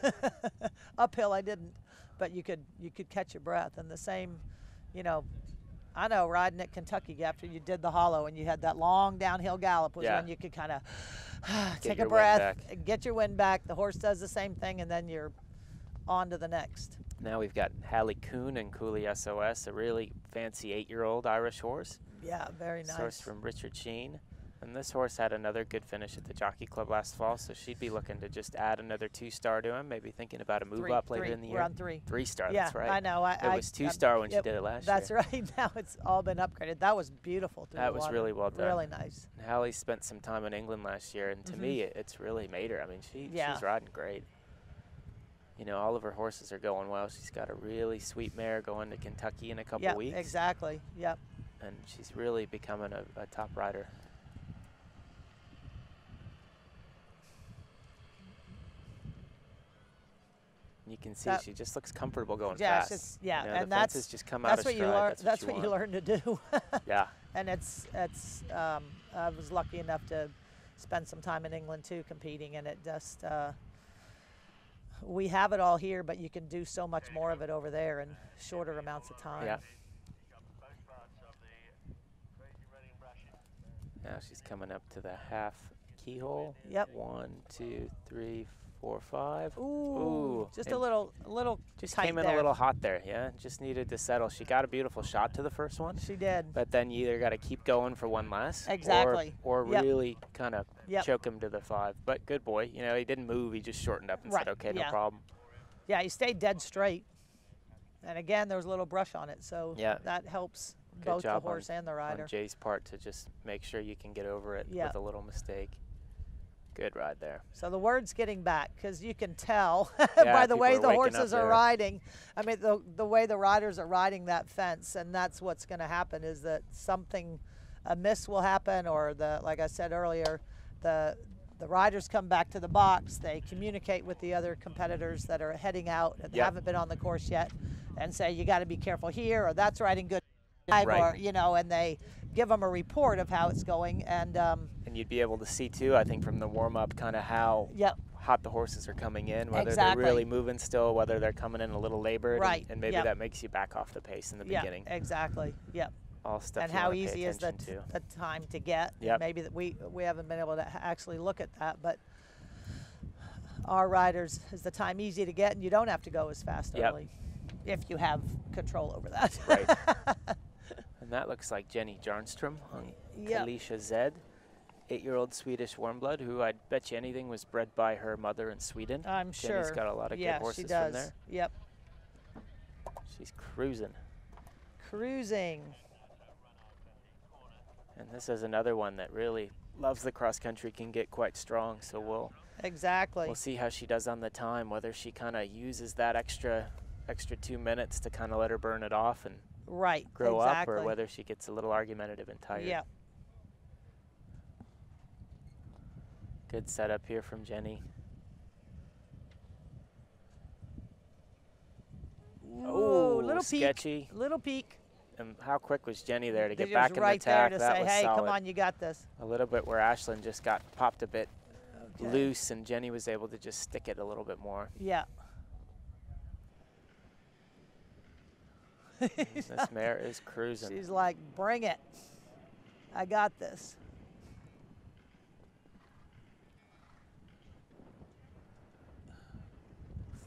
*laughs* uphill I didn't, but you could you could catch your breath. And the same, you know, I know riding at Kentucky after you did the hollow and you had that long downhill gallop was Yeah. when you could kind of *sighs* take a breath, get your wind back. The horse does the same thing, and then you're on to the next. Now we've got Hallie Coon and Cooley SOS, a really fancy eight-year-old Irish horse. Yeah, very nice. Sourced from Richard Sheane. And this horse had another good finish at the Jockey Club last fall, so she'd be looking to just add another two-star to him, maybe thinking about a move Three- up later three. in the We're year. on three. Three-star, yeah, that's right. I know. I, It I- was two-star when she did it last That's year. right. *laughs* Now it's all been upgraded. That was beautiful. That was water. really well done. Really nice. And Hallie spent some time in England last year, and to me, it, it's really made her. I mean, she, Mm-hmm. Yeah. she's riding great. You know, all of her horses are going well. She's got a really sweet mare going to Kentucky in a couple Yeah, weeks. exactly. Yep. And she's really becoming a, a top rider. You can see That- she just looks comfortable going Yeah, fast. just, yeah, You know, and the that's fences just come out that's of what you learn. That's what, you, what you learn to do. *laughs* Yeah. and it's it's. Um, I was lucky enough to spend some time in England too, competing, and it just. Uh, we have it all here, but you can do so much more of it over there in shorter amounts of time. Yeah. Now she's coming up to the half keyhole. Yep. One, two, three, four, five. Ooh, just a little, a little. Just came in there. a little hot there, yeah. Just needed to settle. She got a beautiful shot to the first one, She did. but then you either got to keep going for one less, or- Exactly. or, Yep. really kind of Yep. choke him to the five. But good boy, you know he didn't move. He just shortened up and Right, said, "Okay, no problem." Yeah, he stayed dead straight. And again, there was a little brush on it, so Yeah. that helps Good both the job on- horse and the rider. on Jay's part to just make sure you can get over it Yeah. with a little mistake. Good ride there. So the word's getting back because you can tell *laughs* Yeah, by the way the horses are riding. I mean, the the way the riders are riding that fence, and that's what's going to happen is that something, a miss will happen, or the like I said earlier, the the riders come back to the box. They communicate with the other competitors that are heading out that Yep. haven't been on the course yet, and say you got to be careful here, or that's riding good, or you know, and they give them a report of how it's going, and um, And you'd be able to see too, I think, from the warm up, kind of how Yep. hot the horses are coming in, whether Exactly. they're really moving still, whether they're coming in a little labored, and- Right, and, maybe yep. that makes you back off the pace in the yeah, beginning. exactly, yep. All stuff and how easy is the, the time to get. and Yep. Maybe that we we haven't been able to actually look at that, but our riders is the time easy to get, and you don't have to go as fast Yep. early if you have control over that. Right. *laughs* And that looks like Jenny Jarnstrom on Yep. Kalisha Zed, eight-year-old Swedish warmblood, who I'd bet you anything was bred by her mother in Sweden. I'm Jenny's sure. got a lot of yeah, good horses she does. from there. Yep. She's cruising. Cruising. And this is another one that really loves the cross country, can get quite strong. So we'll Exactly. we'll see how she does on the time, whether she kind of uses that extra extra two minutes to kind of let her burn it off and right. grow exactly. up, or whether she gets a little argumentative and tired. Yep. Good setup here from Jenny. Oh, little peek. sketchy. Little peek. And how quick was Jenny there to get back in right the attack? there to that say, was "Hey, solid. come on, you got this." A little bit where Ashlyn just got popped a bit Okay. loose, and Jenny was able to just stick it a little bit more. Yeah. This *laughs* mare is cruising. She's like, "Bring it. I got this."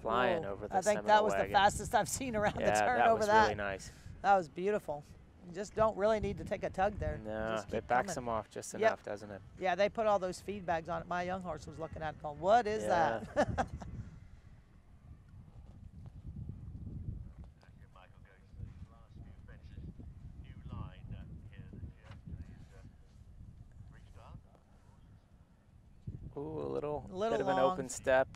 flying Whoa. over the I think that was the fastest I've seen around Yeah, the turn that over was that. really nice. That was beautiful. You just don't really need to take a tug there. No, Just it backs coming. them off just Yep. enough, doesn't it? Yeah, they put all those feed bags on it. My young horse was looking at it going, "What is that?" *laughs* Ooh, a little, Little bit of an open step.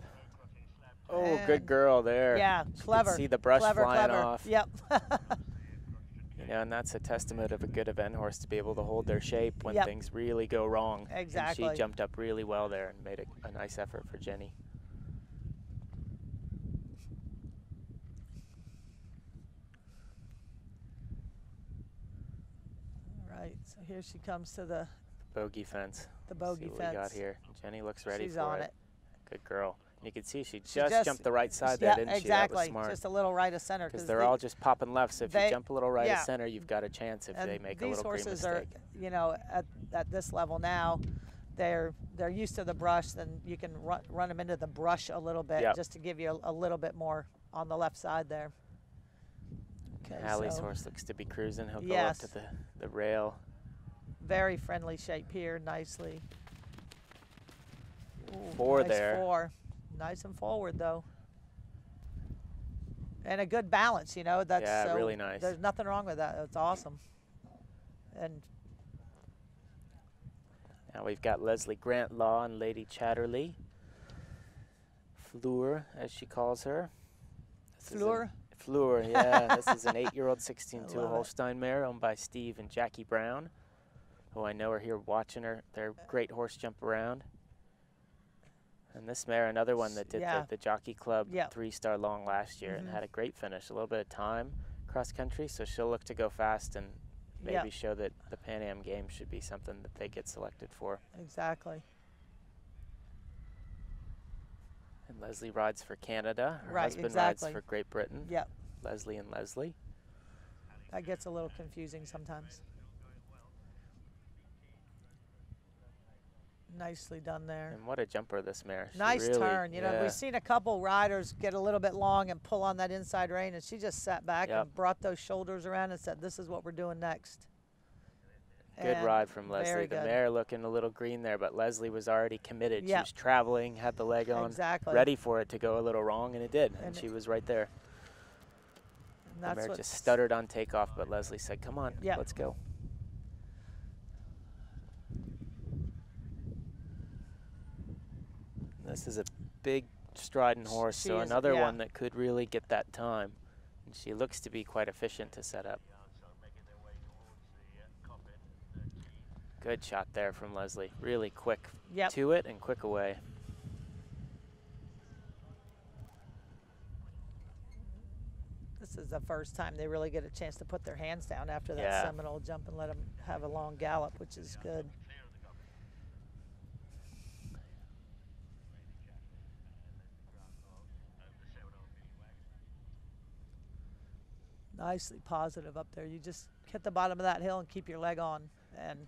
Oh, good girl there. yeah, clever. see the brush clever, flying clever. off. Yep. *laughs* *laughs* You know, and that's a testament of a good event horse to be able to hold their shape when Yep. things really go wrong. Exactly. And she jumped up really well there and made a, a nice effort for Jenny. right. So here she comes to the Bogey fence. The bogey what we got here. Jenny looks ready She's for on it. it. Good girl. And you can see she just, She just- jumped the right side yeah, there, didn't exactly. she? Smart. Just a little right of center Because they're they- all just popping left. So if they- you jump a little right yeah. of center, you've got a chance if and they make a these little green horses mistake. are, you know, at, at this level now, they're they're used to the brush. Then you can run, run them into the brush a little bit, Yep. just to give you a, a little bit more on the left side there. Okay, Hallie's so horse looks to be cruising. He'll Yes. go up to the, the rail. Very friendly shape here, nicely. Ooh, Four nice there. Four, nice and forward though. And a good balance, you know. That's Yeah, so really nice. There's nothing wrong with that. It's awesome. And Now we've got Lesley Grant-Law and Lady Chatterley. Fleur, as she calls her. This Fleur? Fleur, yeah. this is an *laughs* eight-year-old 16-2 love it. Holstein mare owned by Steve and Jackie Brown, who I know are here watching her. Their great horse jump around. And this mare, another one that did Yeah. the, the Jockey Club Yep. three-star long last year and Mhm. had a great finish, a little bit of time cross country, so she'll look to go fast and maybe Yep. show that the Pan Am game should be something that they get selected for. exactly. And Lesley rides for Canada. Her Right, husband exactly. rides for Great Britain. Yep. Leslie and Leslie. That gets a little confusing sometimes. Nicely done there. And what a jumper this mare. She Nice really- turn. You know, yeah. we've seen a couple riders get a little bit long and pull on that inside rein, and she just sat back Yep. and brought those shoulders around and said, "This is what we're doing next." Good And ride from Lesley. The good. mare looking a little green there, but Lesley was already committed. She was traveling, had the leg on, Exactly. ready for it to go a little wrong, and it did. And, And she was right there. That's Mare just stuttered on takeoff, but Lesley said, "Come on, Yeah. let's go." This is a big striding horse, she so is- another yeah. one that could really get that time. And she looks to be quite efficient to set up. Good shot there from Lesley. Really quick Yep. to it and quick away. This is the first time they really get a chance to put their hands down after that Yeah. Seminole jump and let them have a long gallop, which is good. Nicely positive up there. You just hit the bottom of that hill and keep your leg on, and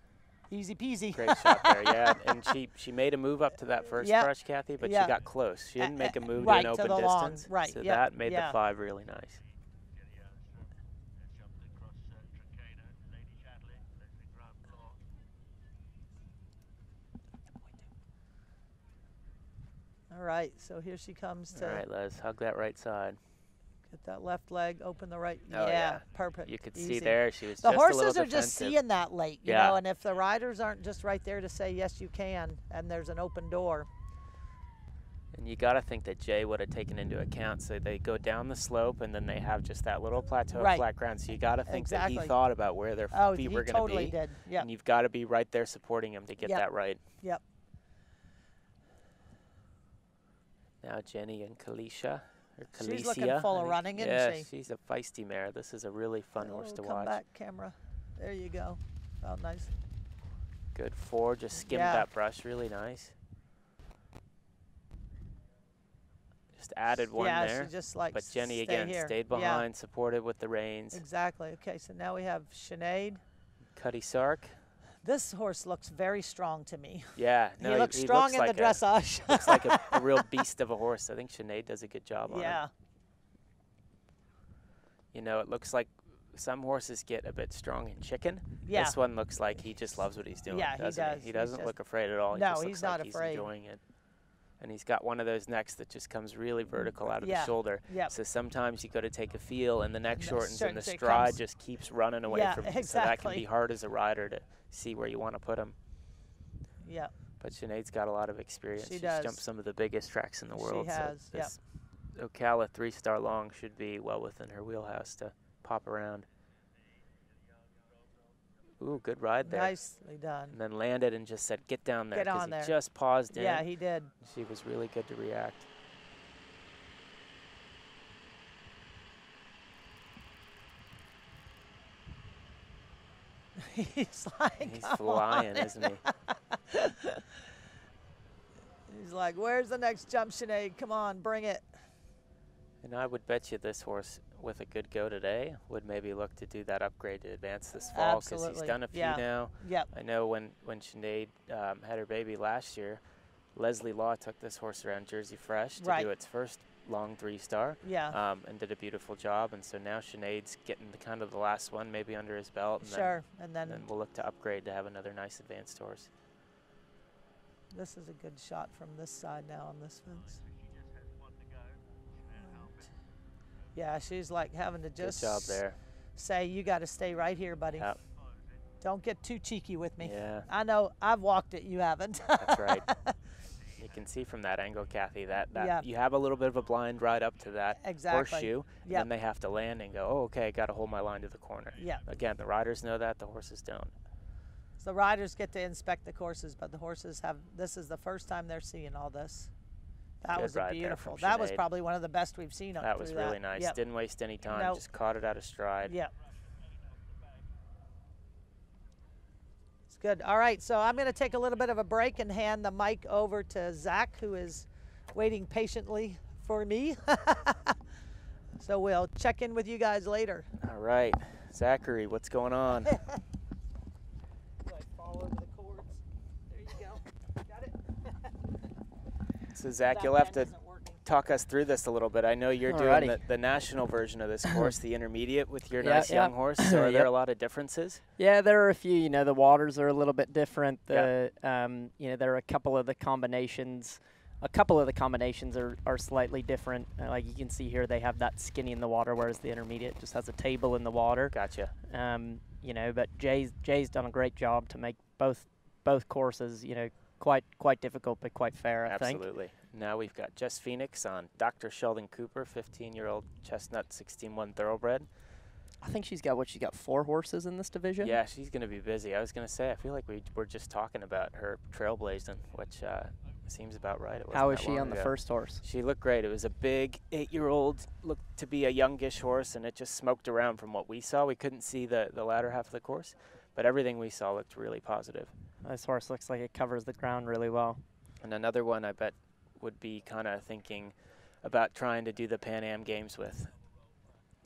easy peasy. Great shot there, *laughs* yeah. And she she made a move up to that first Yep. crush, Kathy, but Yeah. she got close. She didn't make a move right, to an open distance. right, So yep, that made yeah. the five really nice. All right, so here she comes to All right, Les, hug that right side. Get that left leg, open the right. Oh, yeah, yeah. perfect. You could easy. see there she was the just a horses are just seeing that late, you Yeah. know, and if the riders aren't just right there to say yes, you can, and there's an open door. And you got to think that Jay would have taken into account. So they go down the slope, and then they have just that little plateau of flat ground. So you got to think that he thought about where their Oh, feet were going to totally be. did. Yep. And you've got to be right there supporting him to get Yep. that right. Yep. Now Jenny and Kalisha. She's looking full of running, isn't yeah, she? she's a feisty mare. This is a really fun oh, horse Oh, to come watch. back, camera. There you go. Oh, nice. Good four, just skimmed Yeah. that brush, really nice. Just added one yeah, there. just like. but Jenny again here. stayed Yeah, behind, supported with the reins. exactly. Okay, so now we have Sinead. Cuddy Sark. This horse looks very strong to me. Yeah, no, he looks strong looks in like the a, dressage. looks like a, a *laughs* real beast of a horse. I think Sinead does a good job on him. yeah. You know, it looks like some horses get a bit strong in chicken. Yeah. This one looks like he just loves what he's doing. Yeah, he doesn't does. He, He's doesn't just- look afraid at all. He No, just he's not like afraid. He's enjoying it. And he's got one of those necks that just comes really vertical out of Yeah, the shoulder. yep. So sometimes you got to take a feel, and the neck shortens, and the stride just keeps running away Yeah, from *laughs* you. Exactly. So that can be hard as a rider to see where you want to put him. Yeah. But Sinead's got a lot of experience. She She's does. jumped some of the biggest tracks in the world. She has, so yep. Ocala three-star long should be well within her wheelhouse to pop around. Ooh, good ride there. Nicely done. And then landed and just said, "Get down there," Get on he there. just paused in. Yeah, he did. She was really good to react. *laughs* He's like, He's flying, on." isn't he? *laughs* He's like, where's the next jump, Sinead? Come on, bring it. And I would bet you this horse, with a good go today, would maybe look to do that upgrade to advance this fall because he's done a few yeah. now. Yep. I know when when Sinead um, had her baby last year, Leslie Law took this horse around Jersey Fresh to Right. do its first long three star. Yeah. Um, and did a beautiful job. And so now Sinead's getting the kind of the last one maybe under his belt. And Sure, and Then, then- then we'll look to upgrade to have another nice advanced horse. This is a good shot from this side now on this fence. Yeah, she's like having to just job there. say, you got to stay right here, buddy. Yep. Don't get too cheeky with me. Yeah. I know I've walked it, you haven't. That's right. *laughs* Can see from that angle, Kathy, that, that Yeah. you have a little bit of a blind ride up to that Exactly. horseshoe. and Yep. Then they have to land and go, oh, okay, got to hold my line to the corner. Yeah. Again, the riders know that, the horses don't. So the riders get to inspect the courses, but the horses have. This is the first time they're seeing all this. That Good was a beautiful. That was probably one of the best we've seen up That was really that. nice. Yep. Didn't waste any time, Nope. just caught it out of stride. Yep. Good. All right, so I'm going to take a little bit of a break and hand the mic over to Zach, who is waiting patiently for me. *laughs* so we'll check in with you guys later. All right. Zachary, what's going on? *laughs* Fall over the cords. There you go. Got it. So, Zach, you'll have to pen isn't working. Talk us through this a little bit. I know you're doing the, the national version of this course, the intermediate, with your Yeah, nice yeah. young horse. So, are *coughs* there a lot of differences? Yeah, there are a few. You know, the waters are a little bit different. Yeah. The um, you know, there are a couple of the combinations a couple of the combinations are, are slightly different. Uh, like you can see here, they have that skinny in the water, whereas the intermediate just has a table in the water. Gotcha. Um, you know, but Jay's Jay's done a great job to make both both courses, you know, quite quite difficult but quite fair. I think. Absolutely. Now we've got Jess Phoenix on Dr. Sheldon Cooper, 15-year-old chestnut 16-1 thoroughbred. I think she's got what she's got four horses in this division. Yeah, she's going to be busy. I was going to say, I feel like we were just talking about her trailblazing, which uh, seems about right. It How that she on the first horse? She looked great. It was a big eight-year-old, looked to be a youngish horse, and it just smoked around from what we saw. We couldn't see the, the latter half of the course, but everything we saw looked really positive. This horse looks like it covers the ground really well. And another one I bet would be kind of thinking about trying to do the Pan Am Games with.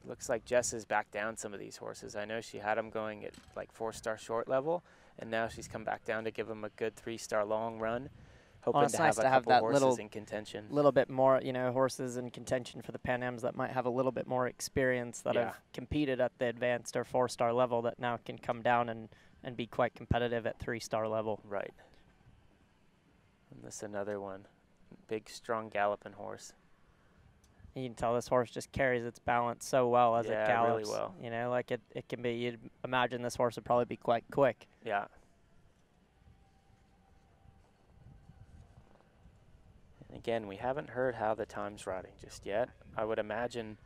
Looks like Jess has backed down some of these horses. I know she had them going at like four-star short level, and now she's come back down to give them a good three-star long run, hoping Well, to nice have a to have couple that horses little in contention. A little bit more, you know, horses in contention for the Pan Ams that might have a little bit more experience that Yeah. have competed at the advanced or four star level that now can come down and, and be quite competitive at three star level. Right. And this another one, big, strong galloping horse. You can tell this horse just carries its balance so well as Yeah, it really gallops. well. You know, like it, it can be, you'd imagine this horse would probably be quite quick. Yeah. And again, we haven't heard how the time's riding just yet. I would imagine,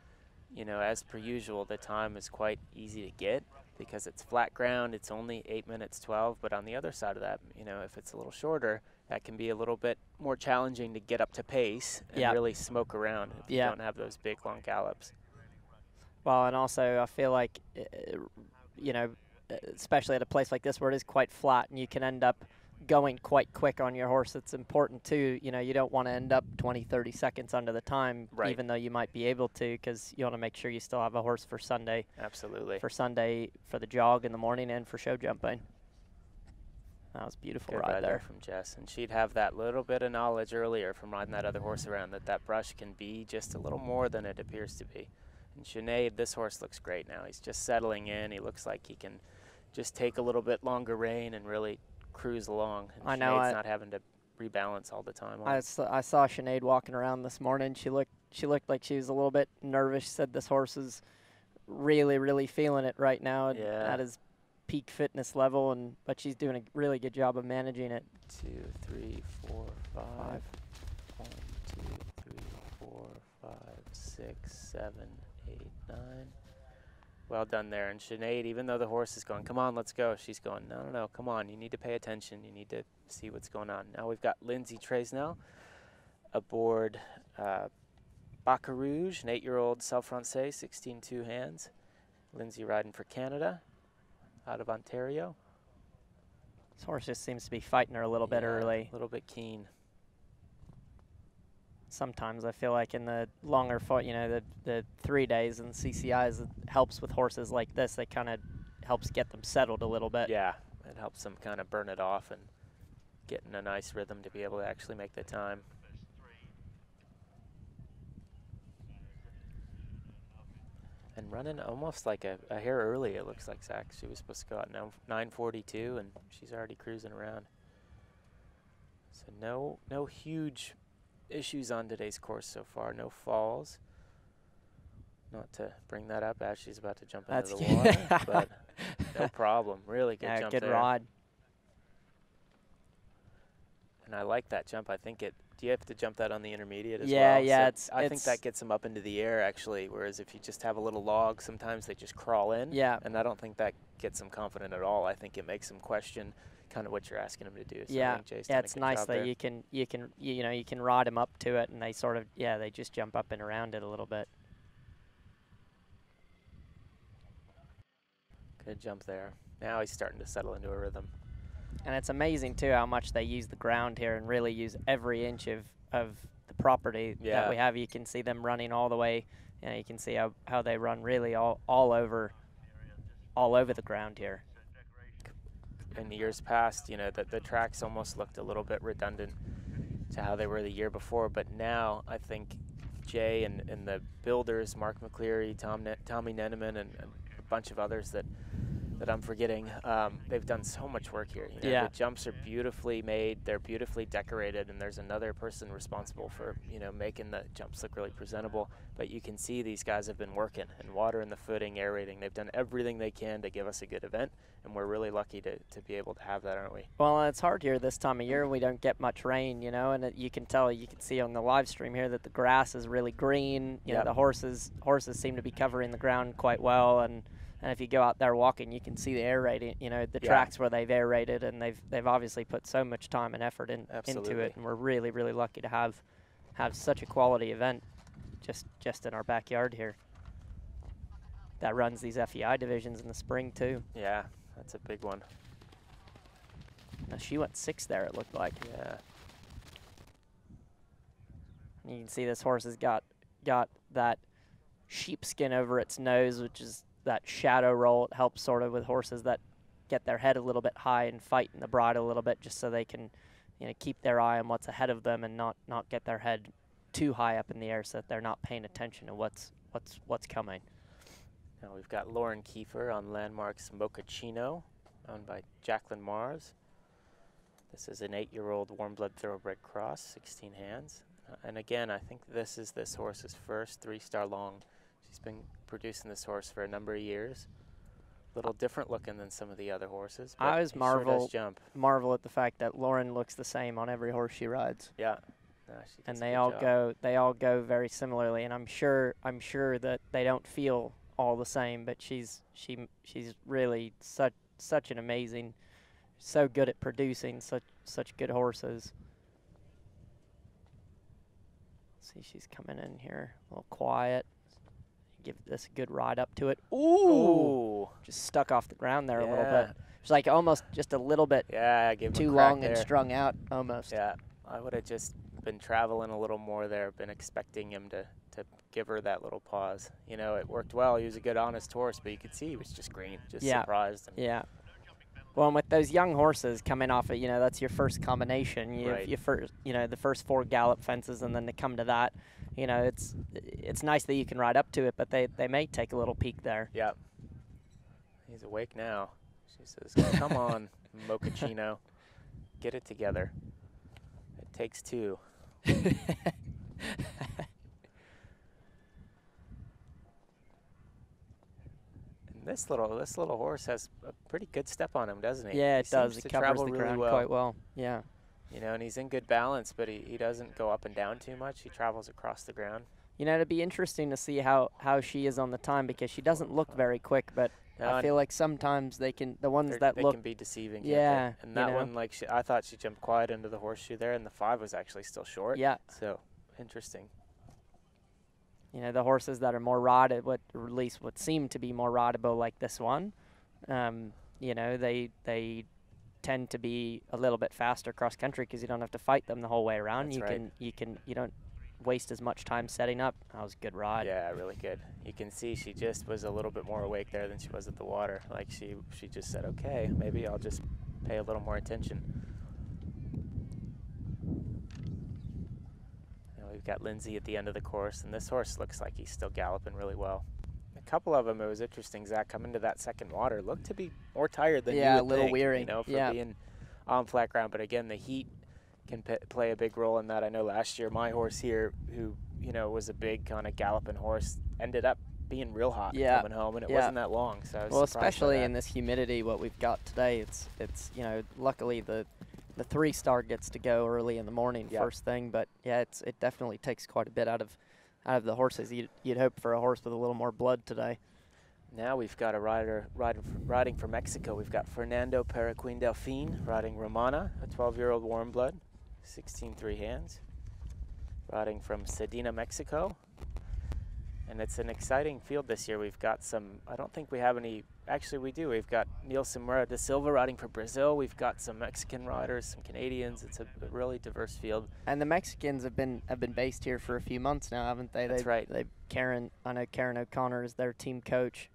you know, as per usual, the time is quite easy to get because it's flat ground. It's only 8 minutes 12. But on the other side of that, you know, if it's a little shorter, that can be a little bit more challenging to get up to pace and Yeah. really smoke around if Yeah. you don't have those big long gallops. Well, and also I feel like, uh, you know, uh, especially at a place like this where it is quite flat and you can end up going quite quick on your horse. It's important too. You know, you don't want to end up 20, 30 seconds under the time, Right. even though you might be able to, because you want to make sure you still have a horse for Sunday, Absolutely. for Sunday for the jog in the morning and for show jumping. That was a beautiful Good ride ride there. from Jess, and she'd have that little bit of knowledge earlier from riding that other mm-hmm. horse around that that brush can be just a little more than it appears to be. And Sinead, this horse looks great now. He's just settling in. He looks like he can just take a little bit longer rein and really cruise along. And I know, Sinead's I- not having to rebalance all the time. I, him. s- I saw Sinead walking around this morning. She looked she looked like she was a little bit nervous. She said this horse is really really feeling it right now and Yeah. at his peak fitness level, and but she's doing a really good job of managing it. Two, three, four, five. One, two, three, four, five, six, seven, eight, nine. Well done there. And Sinead, even though the horse is going, come on, let's go, she's going, no, no, no, come on. You need to pay attention. You need to see what's going on. Now we've got Lindsay Traisnel aboard uh, Baca Rouge, an eight-year-old Selle Francais, 16 two hands. Lindsay riding for Canada out of Ontario. This horse just seems to be fighting her a little bit early. A little bit keen. Sometimes I feel like in the longer fight, you know, the the three days and CCIs it helps with horses like this. They kind of helps get them settled a little bit. Yeah, it helps them kind of burn it off and get in a nice rhythm to be able to actually make the time. And running almost like a, a hair early, it looks like Zach. She was supposed to go out now 9:42, and she's already cruising around. So no no huge issues on today's course so far. No falls. Not to bring that up as she's about to jump That's into the water, but no *laughs* problem. Really good yeah, jump good there. ride. And I like that jump. I think it. Do you have to jump that on the intermediate as Yeah, well? yeah, So it's- I think that gets them up into the air actually. Whereas if you just have a little log, sometimes they just crawl in. Yeah. And I don't think that gets them confident at all. I think it makes them question kind of what you're asking them to do. So I yeah, yeah, it's nice that there. you can you can you, you know you can ride them up to it, and they sort of yeah they just jump up and around it a little bit. Good jump there. Now he's starting to settle into a rhythm. And it's amazing too how much they use the ground here and really use every inch of, of the property Yeah. that we have. You can see them running all the way. You know, you can see how, how they run really all, all over all over the ground here. in years past, you know, the, the tracks almost looked a little bit redundant to how they were the year before. But now I think Jay and, and the builders, Mark McCleary, Tom ne- Tommy Neneman, and, and a bunch of others that that I'm forgetting. Um, they've done so much work here. You know, Yeah. The jumps are beautifully made. They're beautifully decorated, and there's another person responsible for you know making the jumps look really presentable. But you can see these guys have been working and watering the footing, aerating. They've done everything they can to give us a good event, and we're really lucky to, to be able to have that, aren't we? Well, it's hard here this time of year. We don't get much rain, you know, and it, you can tell, you can see on the live stream here that the grass is really green. You Yep. know, the horses horses seem to be covering the ground quite well, and, and if you go out there walking, you can see the aerating. You know, the Yeah. tracks where they've aerated, and they've they've obviously put so much time and effort in, into it, and we're really really lucky to have have such a quality event just just in our backyard here. That runs these FEI divisions in the spring too. Yeah, that's a big one. Now, she went six there. It looked like. Yeah. You can see this horse has got got that sheepskin over its nose, which is that shadow roll. Helps sort of with horses that get their head a little bit high and fight in the bridle a little bit, just so they can, you know, keep their eye on what's ahead of them and not not get their head too high up in the air, so that they're not paying attention to what's what's what's coming. Now we've got Lauren Kieffer on Landmarks Mochaccino, owned by Jacqueline Mars. This is an eight-year-old warm-blood thoroughbred cross, 16 hands. Uh, and again, I think this is this horse's first three-star long. She's been producing this horse for a number of years. A little different looking than some of the other horses. I always he sure marvel jump. marvel at the fact that Lauren looks the same on every horse she rides. Yeah. No, she and they all job. go they all go very similarly and i'm sure i'm sure that they don't feel all the same but she's she she's really such such an amazing so good at producing such such good horses see she's coming in here a little quiet give this a good ride up to it ooh, Ooh. just stuck off the ground there a little bit it's like almost just a little bit Yeah, too long and strung out almost Yeah, I would have just been traveling a little more there, been expecting him to, to give her that little pause. You know, it worked well. He was a good, honest horse, but you could see he was just green, just Yeah. surprised. And Yeah. Well, and with those young horses coming off of, you know, that's your first combination. You, Right. you first, you know, the first four gallop fences, and then to come to that, you know, it's it's nice that you can ride up to it, but they they may take a little peek there. Yeah. He's awake now. She says, Come on, *laughs* Mochaccino. Get it together. It takes two. *laughs* this little this little horse has a pretty good step on him, doesn't he? Yeah, He it does. seems It covers travel the really ground well. quite well. Yeah. You know, and he's in good balance, but he, he doesn't go up and down too much. He travels across the ground. You know, it'd be interesting to see how how she is on the time because she doesn't look uh, very quick, but No, I feel like sometimes they can the ones that they look can be deceiving. Yeah, and you that know. one, like she, I thought she jumped quiet into the horseshoe there, and the five was actually still short. Yeah. So interesting. You know the horses that are more rotted what or at least what seem to be more rideable like this one um, you know they they tend to be a little bit faster cross country because you don't have to fight them the whole way around That's you right. can you can you don't waste as much time setting up that was a good ride Yeah, really good. You can see she just was a little bit more awake there than she was at the water. Like she she just said, okay, maybe I'll just pay a little more attention. We've got Lindsay at the end of the course, and this horse looks like he's still galloping really well. A couple of them, it was interesting. Zach coming to that second water looked to be more tired than you Yeah, a little think, weary. You know, for Yeah. being on flat ground. But again, the heat can play a big role in that. I know last year my horse here, who you know was a big kind of galloping horse, ended up being real hot Yeah, coming home, and it yeah. wasn't that long. So well especially in this humidity what we've got today it's it's you know luckily the the three star gets to go early in the morning Yep. first thing but yeah it's it definitely takes quite a bit out of out of the horses you'd, you'd hope for a horse with a little more blood today Now we've got a rider riding from, riding from Mexico. We've got Fernando Paraquin Delfin riding Romana, a 12-year-old warm blood, 16-3 hands. Riding from Sedina, Mexico. And it's an exciting field this year. We've got some, I don't think we have any, actually we do. We've got Nilson Moreira da Silva riding for Brazil. We've got some Mexican riders, some Canadians. It's a, really diverse field. And the Mexicans have been have been based here for a few months now, haven't they? That's they right. They Karen, I know Karen O'Connor is their team coach,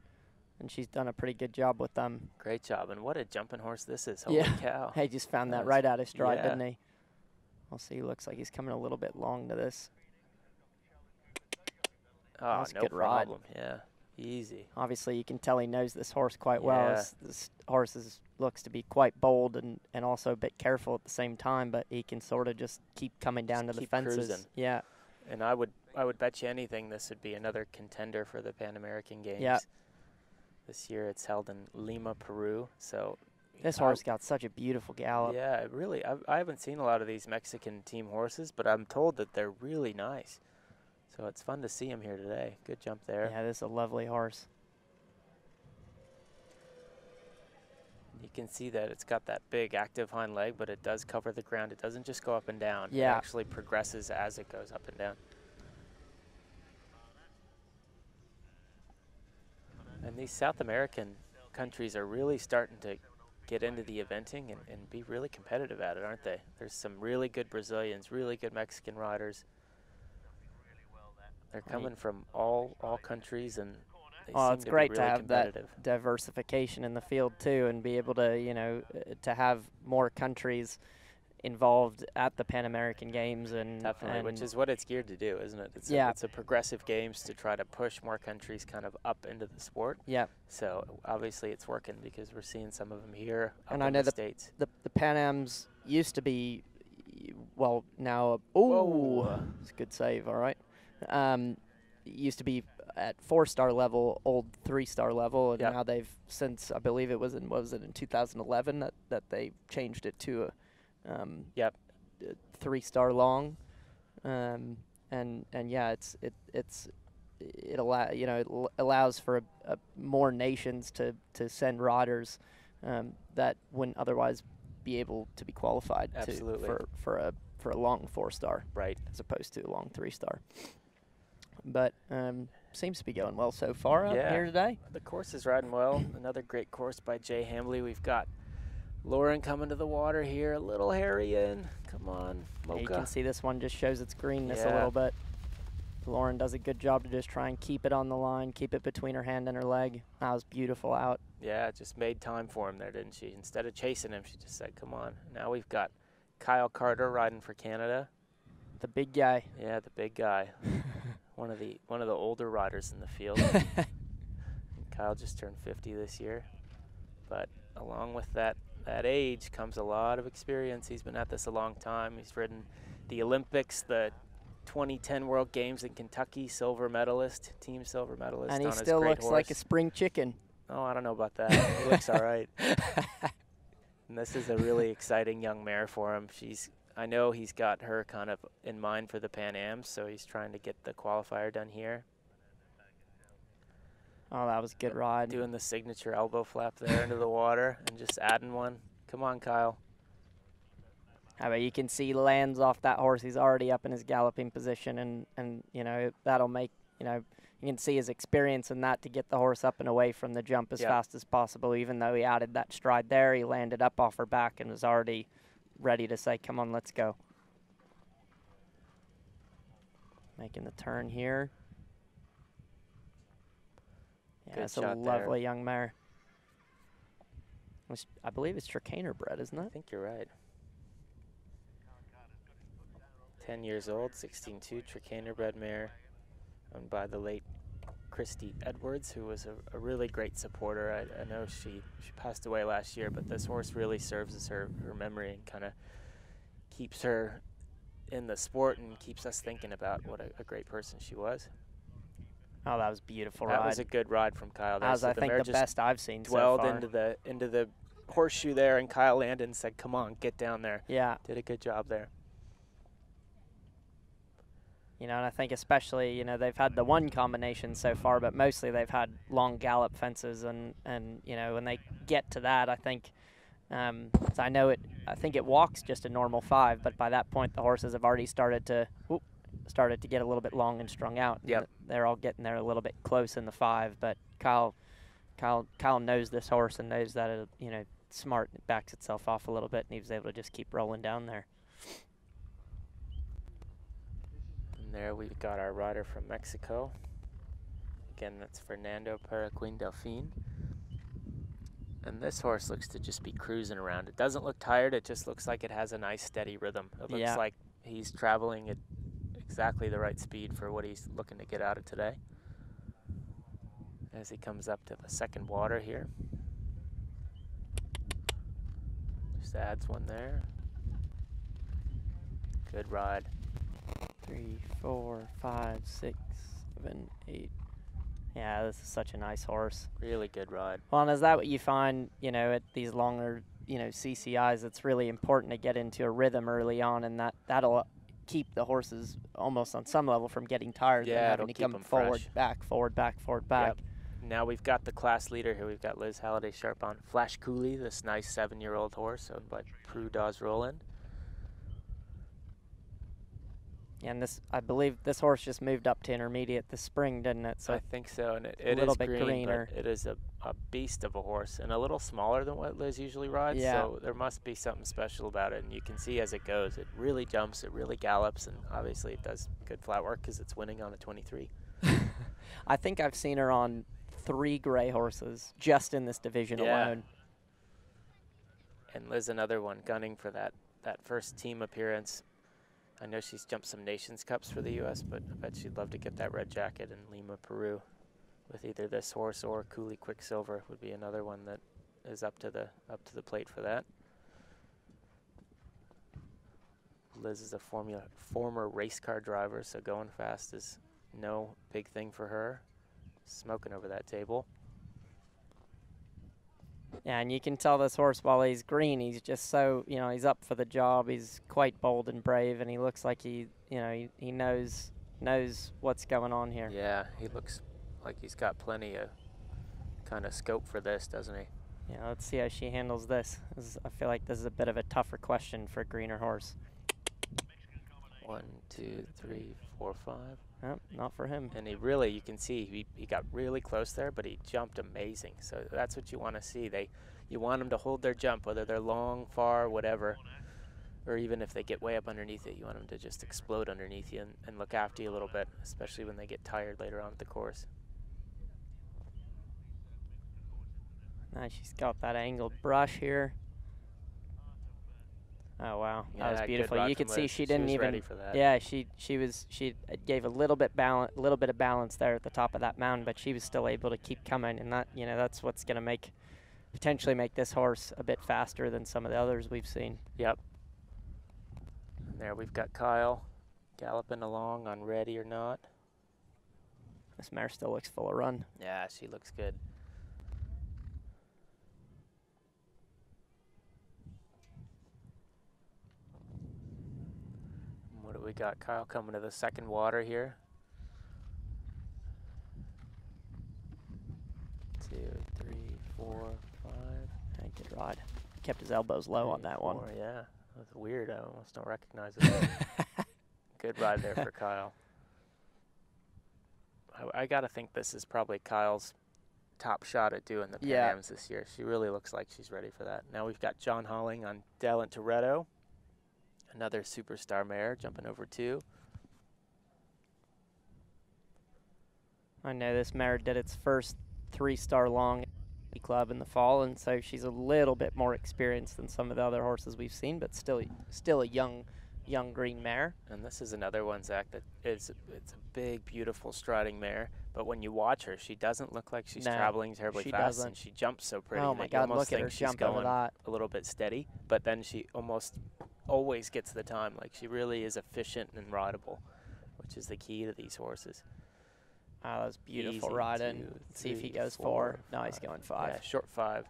and she's done a pretty good job with them. Great job. And what a jumping horse this is. Holy yeah, cow. *laughs* he just found that right out of stride, yeah. didn't he? We'll see. Looks like he's coming a little bit long to this. Oh, That's a no good ride. problem. Yeah. Easy. Obviously, you can tell he knows this horse quite well. Yeah. This, this horse is, looks to be quite bold and, and also a bit careful at the same time, but he can sort of just keep coming down Just to the fences. cruising. Yeah. And I would I would bet you anything this would be another contender for the Pan American Games. Yeah. This year it's held in Lima, Peru. So This horse got such a beautiful gallop. Yeah, really. I, I haven't seen a lot of these Mexican team horses, but I'm told that they're really nice. So it's fun to see him here today. Good jump there. Yeah, this is a lovely horse. You can see that it's got that big active hind leg, but it does cover the ground. It doesn't just go up and down. It Yeah. actually progresses as it goes up and down. And these South American countries are really starting to get into the eventing and, and be really competitive at it, aren't they? There's some really good Brazilians, really good Mexican riders. They're coming from all all countries and seem it's to great be to have that diversification in the field too, and be able to, you know, to have more countries involved at the Pan American Games and Definitely, which is what it's geared to do, isn't it? It's Yeah. A, it's a progressive games to try to push more countries kind of up into the sport. Yeah. So obviously it's working because we're seeing some of them here and in I know the the, states. the the Pan Am's used to be, well now, oh, it's a good save. All right, um, used to be at four star level, old three star level, and Yep. now they've since I believe it was in what was it in 2011 that that they changed it to a, um, Yep. three star long, um, and and yeah, it's it it's it allow you know it l- allows for a, a more nations to to send riders um, that wouldn't otherwise be able to be qualified to Absolutely. for for a for a long four star right as opposed to a long three star. But um, seems to be going well so far out yeah. here today. The course is riding well. Another great course by Jay Hambly. We've got Lauren coming to the water here. A little hairy in. Come on, Yeah, you can see this one just shows its greenness a little bit. Lauren does a good job to just try and keep it on the line, keep it between her hand and her leg. That was beautiful out. Yeah, just made time for him there, didn't she? Instead of chasing him, she just said, "Come on." Now we've got Kyle Carter riding for Canada. The big guy. Yeah, the big guy. *laughs* one of the one of the older riders in the field. *laughs* Kyle just turned 50 this year. But along with that that age comes a lot of experience. He's been at this a long time. He's ridden the Olympics, the 2010 World Games in Kentucky, silver medalist, team silver medalist. and he on still looks like a spring chicken. Oh, I don't know about that. he looks all right. *laughs* And this is a really exciting young mare for him. She's I know he's got her kind of in mind for the Pan Ams, so he's trying to get the qualifier done here. Oh, that was a good ride. Doing the signature elbow flap there into the water and just adding one. Come on, Kyle. How about you can see lands off that horse. He's already up in his galloping position, and and you know that'll make you know you can see his experience in that to get the horse up and away from the jump as Yeah. fast as possible. Even though he added that stride there, he landed up off her back and was already ready to say, "Come on, let's go." Making the turn here. Yeah, Good it's a shot there. lovely young mare. Which I believe it's Trakehner bred, isn't it? I think you're right. 10 years old, 16-2, Trakehner bred mare, owned by the late Christy Edwards, who was a, a really great supporter. I, I know she, she passed away last year, but this horse really serves as her, her memory and kind of keeps her in the sport and keeps us thinking about what a, a great person she was. Oh, that was beautiful that ride. was a good ride from Kyle. there. That was, So I the think, the best I've seen so Dwelled far. into the into the horseshoe there, and Kyle landed and said, "Come on, get down there." Yeah. did a good job there. You know, and I think especially, you know, they've had the one combination so far, but mostly they've had long gallop fences, and and you know, when they get to that, I think, um, so I know it. I think it walks just a normal five, but by that point, the horses have already started to whoop, started to get a little bit long and strung out. Yeah, They're all getting there a little bit close in the five, but Kyle, Kyle, Kyle knows this horse and knows that it, you know, smart. It backs itself off a little bit, and he was able to just keep rolling down there. And there we've got our rider from Mexico. Again, that's Fernando Paraquin Delfin. And this horse looks to just be cruising around. It doesn't look tired, it just looks like it has a nice steady rhythm. It looks Yeah. like he's traveling at exactly the right speed for what he's looking to get out of today. as he comes up to the second water here. Just adds one there. Good ride. Three, four, five, six, seven, eight. Yeah, this is such a nice horse. Really good ride. Well, and is that what you find, you know, at these longer, you know, CCIs? It's really important to get into a rhythm early on, and that that'll uh, keep the horses almost on some level from getting tired. Yeah, and having it'll to keep come forward, fresh. back, forward, back, forward, back. Yep. Now we've got the class leader here. We've got Liz Halliday Sharp on Flash Cooley, this nice seven-year-old horse owned by Prue Dawes Roland. And this, I believe, this horse just moved up to intermediate this spring, didn't it? So I think so, and it, a little is bit green, greener. it is a, a beast of a horse and a little smaller than what Liz usually rides. Yeah. So there must be something special about it, and you can see as it goes, it really jumps, it really gallops, and obviously it does good flat work because it's winning on a 23. *laughs* *laughs* I think I've seen her on three gray horses just in this division Yeah. alone. And Liz, another one, gunning for that that first team appearance. I know she's jumped some Nations Cups for the U.S., but I bet she'd love to get that red jacket in Lima, Peru, with either this horse or Cooley Quicksilver would be another one that is up to the up to the plate for that. Liz is a formula former race car driver, so going fast is no big thing for her. Smoking over that table. Yeah, and you can tell this horse while he's green, he's just so you know he's up for the job. He's quite bold and brave, and he looks like he you know he, he knows knows what's going on here. Yeah, he looks like he's got plenty of kind of scope for this, doesn't he? Yeah, let's see how she handles this. This is- I feel like this is a bit of a tougher question for a greener horse. One, two, three, four, five. Nope, not for him. And he really, you can see, he, he got really close there, but he jumped amazing. So that's what you want to see. They, you want them to hold their jump, whether they're long, far, whatever, or even if they get way up underneath it, you want them to just explode underneath you and, and look after you a little bit, especially when they get tired later on at the course. Nice, she's got that angled brush here. Oh wow, that was beautiful. You could see she She didn't was even. ready for that. Yeah, she she was she gave a little bit balance, a little bit of balance there at the top of that mound, but she was still able to keep coming, and that you know that's what's going to make potentially make this horse a bit faster than some of the others we've seen. Yep. There we've got Kyle galloping along on ready or not. This mare still looks full of run. Yeah, she looks good. We got? Kyle coming to the second water here. Two, three, four, five. Hey, good ride. Kept his elbows low on three, that one. Yeah, that's weird. I almost don't recognize it. *laughs* good ride there for Kyle. I, I got to think this is probably Kyle's top shot at doing the Pan Yeah. Ams this year. She really looks like she's ready for that. Now we've got John Holling on Dell and Toretto. Another superstar mare jumping over two. I know this mare did its first three-star long club in the fall, and so she's a little bit more experienced than some of the other horses we've seen, but still, still a young, young green mare. And this is another one, Zach, that is it's a big, beautiful striding mare. But when you watch her, she doesn't look like she's No, traveling terribly she fast, doesn't. and she jumps so pretty. Oh my God, almost look at her she's going a little bit steady. But then she almost always gets the time. Like she really is efficient and rideable, which is the key to these horses. Oh, that was beautiful Easy, riding. two, see if he goes four, four. No, he's going five. Yeah, short five.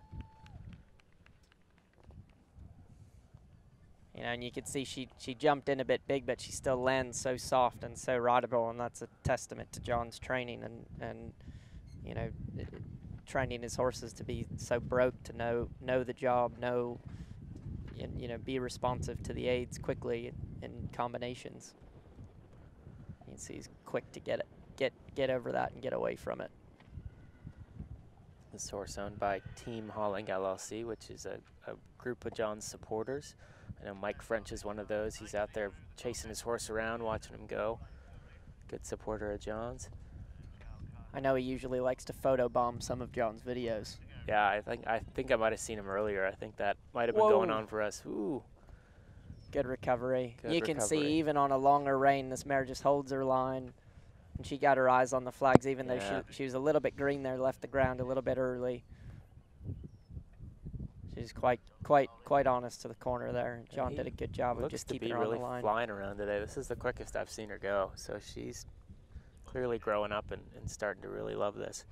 You know, and you can see she she jumped in a bit big, but she still lands so soft and so rideable, and that's a testament to John's training and and you know training his horses to be so broke to know know the job, know and you know be responsive to the aids quickly in, in combinations. You can see he's quick to get it, get get over that and get away from it. This horse owned by Team Holling LLC, which is a, a group of John's supporters. I know Mike French is one of those. He's out there chasing his horse around, watching him go. Good supporter of John's. I know he usually likes to photobomb some of John's videos. Yeah, I think I think I might have seen him earlier. I think that might have been going on for us. Ooh, Good recovery. Good you can see even on a longer rein, this mare just holds her line. and she got her eyes on the flags, even Yeah. though she she was a little bit green there, left the ground a little bit early. She's quite quite quite honest to the corner there. John did a good job of just keeping her really on the line. flying around today. This is the quickest I've seen her go, so she's clearly growing up and, and starting to really love this.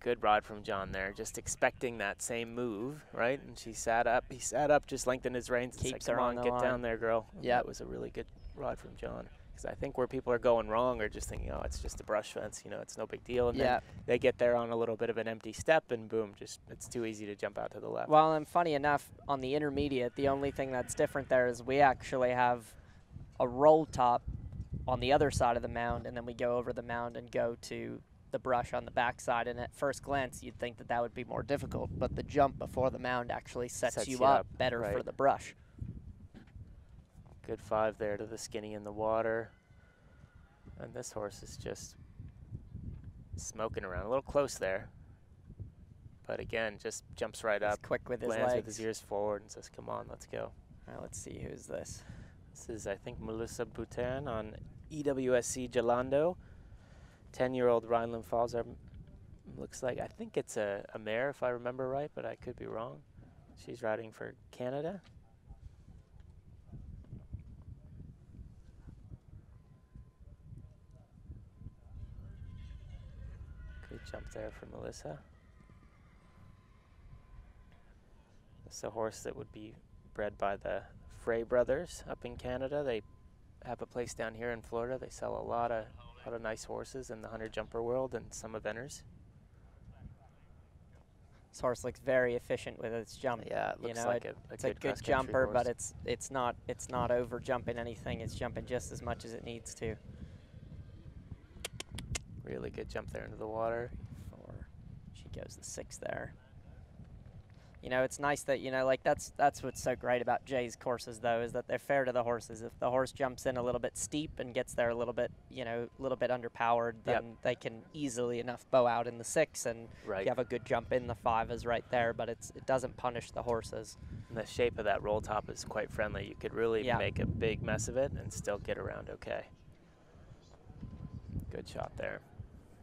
Good rod from John there, just expecting that same move, right? And she sat up. He sat up, just lengthened his reins. and Keeps said, her Come on get down there, girl. Yeah, it was a really good rod from John. Because I think where people are going wrong are just thinking, oh, it's just a brush fence, you know, it's no big deal. And Yeah. then they get there on a little bit of an empty step, and boom, just it's too easy to jump out to the left. Well, and funny enough, on the intermediate, the only thing that's different there is we actually have a roll top on the other side of the mound, and then we go over the mound and go to the brush on the backside. And at first glance, you'd think that that would be more difficult, but the jump before the mound actually sets, Sets you, up, up, better for the brush. Good five there to the skinny in the water. And this horse is just smoking around. A little close there. But again, just jumps right He's up. quick with his lands with his ears forward and says, come on, let's go. All right, let's see who's this. This is, I think, Melissa Boutin on EWSC Gelando. 10-year-old Rheinland Pfalz. Looks like, I think it's a, a mare, if I remember right, but I could be wrong. She's riding for Canada. Good jump there for Melissa. It's a horse that would be bred by the Frey brothers up in Canada. They have a place down here in Florida. They sell a lot of lot of nice horses in the hunter jumper world and some eventers. This horse looks very efficient with its jump. Yeah, it you looks know, like it- a- a it's a good good cross-country jumper, but it's it's not it's not over jumping anything. It's jumping just as much as it needs to. Really good jump there into the water. Four. She goes the six there. You know, it's nice that you know, like that's that's what's so great about Jay's courses, though, is that they're fair to the horses. If the horse jumps in a little bit steep and gets there a little bit, you know, a little bit underpowered, then Yep. they can easily enough bow out in the six, and Right. you have a good jump in the five is right there. But it's it doesn't punish the horses. And the shape of that roll top is quite friendly. You could really Yeah. make a big mess of it and still get around okay. Good shot there.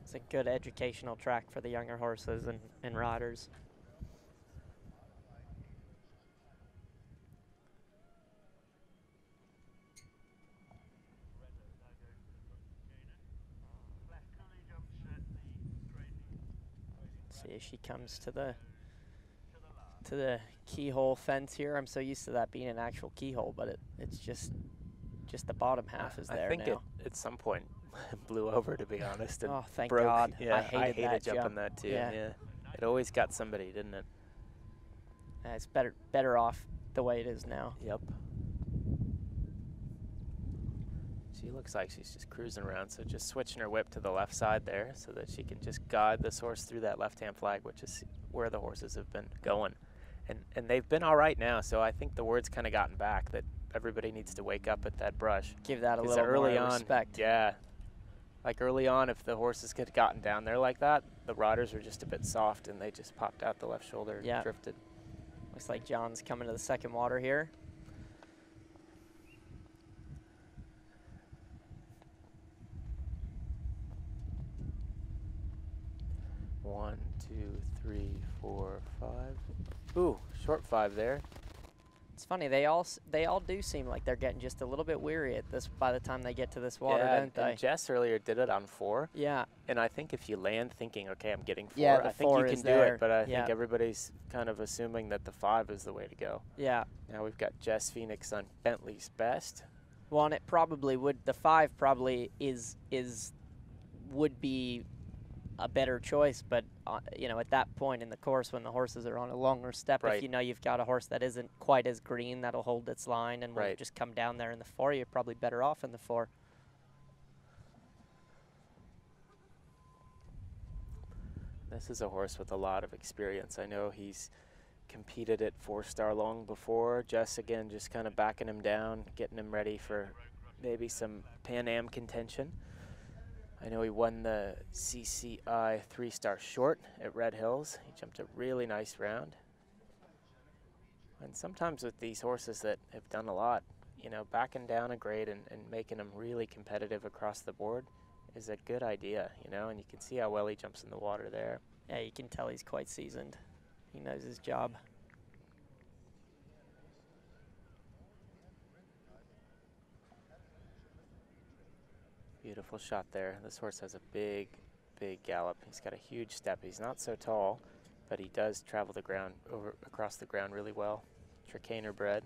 It's a good educational track for the younger horses and, and riders. See as she comes to the to the keyhole fence here. I'm so used to that being an actual keyhole, but it, it's just just the bottom half is I there think now. it at some point *laughs* blew over to be honest. And Oh, thank broke. God. I Yeah, hated that jumping jump. that too. Yeah. yeah. It always got somebody, didn't it? Uh, it's better better off the way it is now. Yep. She looks like she's just cruising around, so just switching her whip to the left side there so that she can just guide this horse through that left-hand flag, which is where the horses have been going. And and they've been all right now, so I think the word's kind of gotten back that everybody needs to wake up at that brush. Give that a little early on, respect. Yeah. Like early on, if the horses had gotten down there like that, the riders were just a bit soft and they just popped out the left shoulder and Yeah. drifted. Looks like John's coming to the second water here. One, two, three, four, five. Ooh, short five there. It's funny they all they all do seem like they're getting just a little bit weary at this by the time they get to this water, yeah, don't they? and Jess earlier did it on four. Yeah. And I think if you land thinking, okay, I'm getting four, Yeah, I think four you can do there. it. But I Yeah. think everybody's kind of assuming that the five is the way to go. Yeah. Now we've got Jess Phoenix on Bentley's best. Well, and it probably would. The five probably is is would be a better choice, but uh, you know, at that point in the course, when the horses are on a longer step, Right. if you know you've got a horse that isn't quite as green, that'll hold its line and will Right. just come down there in the four. You're probably better off in the four. This is a horse with a lot of experience. I know he's competed at four star long before. Jess again just kind of backing him down, getting him ready for maybe some Pan Am contention. I know he won the CCI three star short at Red Hills. He jumped a really nice round. And sometimes with these horses that have done a lot, you know, backing down a grade and, and making them really competitive across the board is a good idea, you know, and you can see how well he jumps in the water there. Yeah, you can tell he's quite seasoned. He knows his job. Beautiful shot there. This horse has a big, big gallop. He's got a huge step. He's not so tall, but he does travel the ground over across the ground really well. Trakehner bred.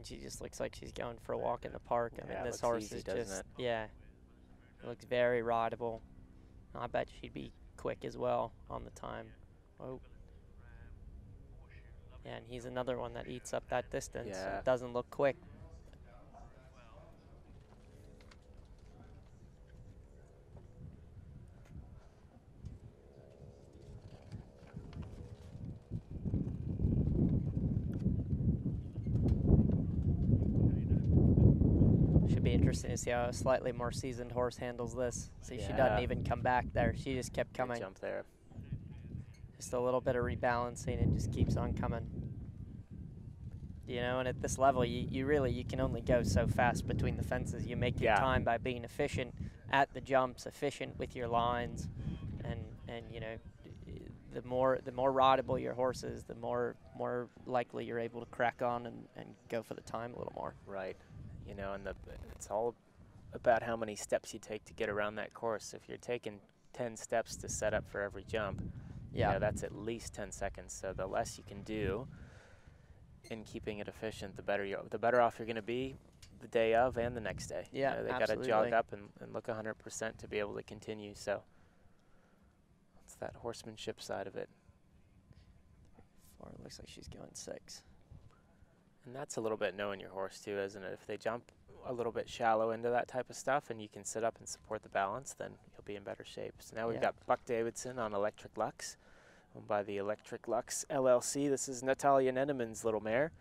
And she just looks like she's going for a walk in the park. I Yeah, mean, this horse easy, is just, it? yeah, it looks very rideable. I bet she'd be quick as well on the time. Oh. Yeah, and he's another one that eats up that distance. Yeah. Doesn't look quick. Should be interesting to see how a slightly more seasoned horse handles this. See, she doesn't even come back there. She just kept Good coming. jump there. Just a little bit of rebalancing and just keeps on coming. You know, and at this level, you, you really you can only go so fast between the fences. You make your Yeah. time by being efficient at the jumps, efficient with your lines, and and you know, the more the more rideable your horse is, the more more likely you're able to crack on and, and go for the time a little more. Right. You know, and the, it's all about how many steps you take to get around that course. If you're taking 10 steps to set up for every jump, you Yeah. know, that's at least 10 seconds. So the less you can do in keeping it efficient, the better you the better off you're going to be the day of and the next day. You Yeah, know, they got to jog up and, and look 100% to be able to continue. So it's that horsemanship side of it. Four looks like she's going six. And that's a little bit knowing your horse too, isn't it? If they jump a little bit shallow into that type of stuff and you can sit up and support the balance, then you'll be in better shape. So now we've Yeah. got Buck Davidson on Electric Lux, owned by the Electric Lux LLC. This is Natalia Neneman's little mare.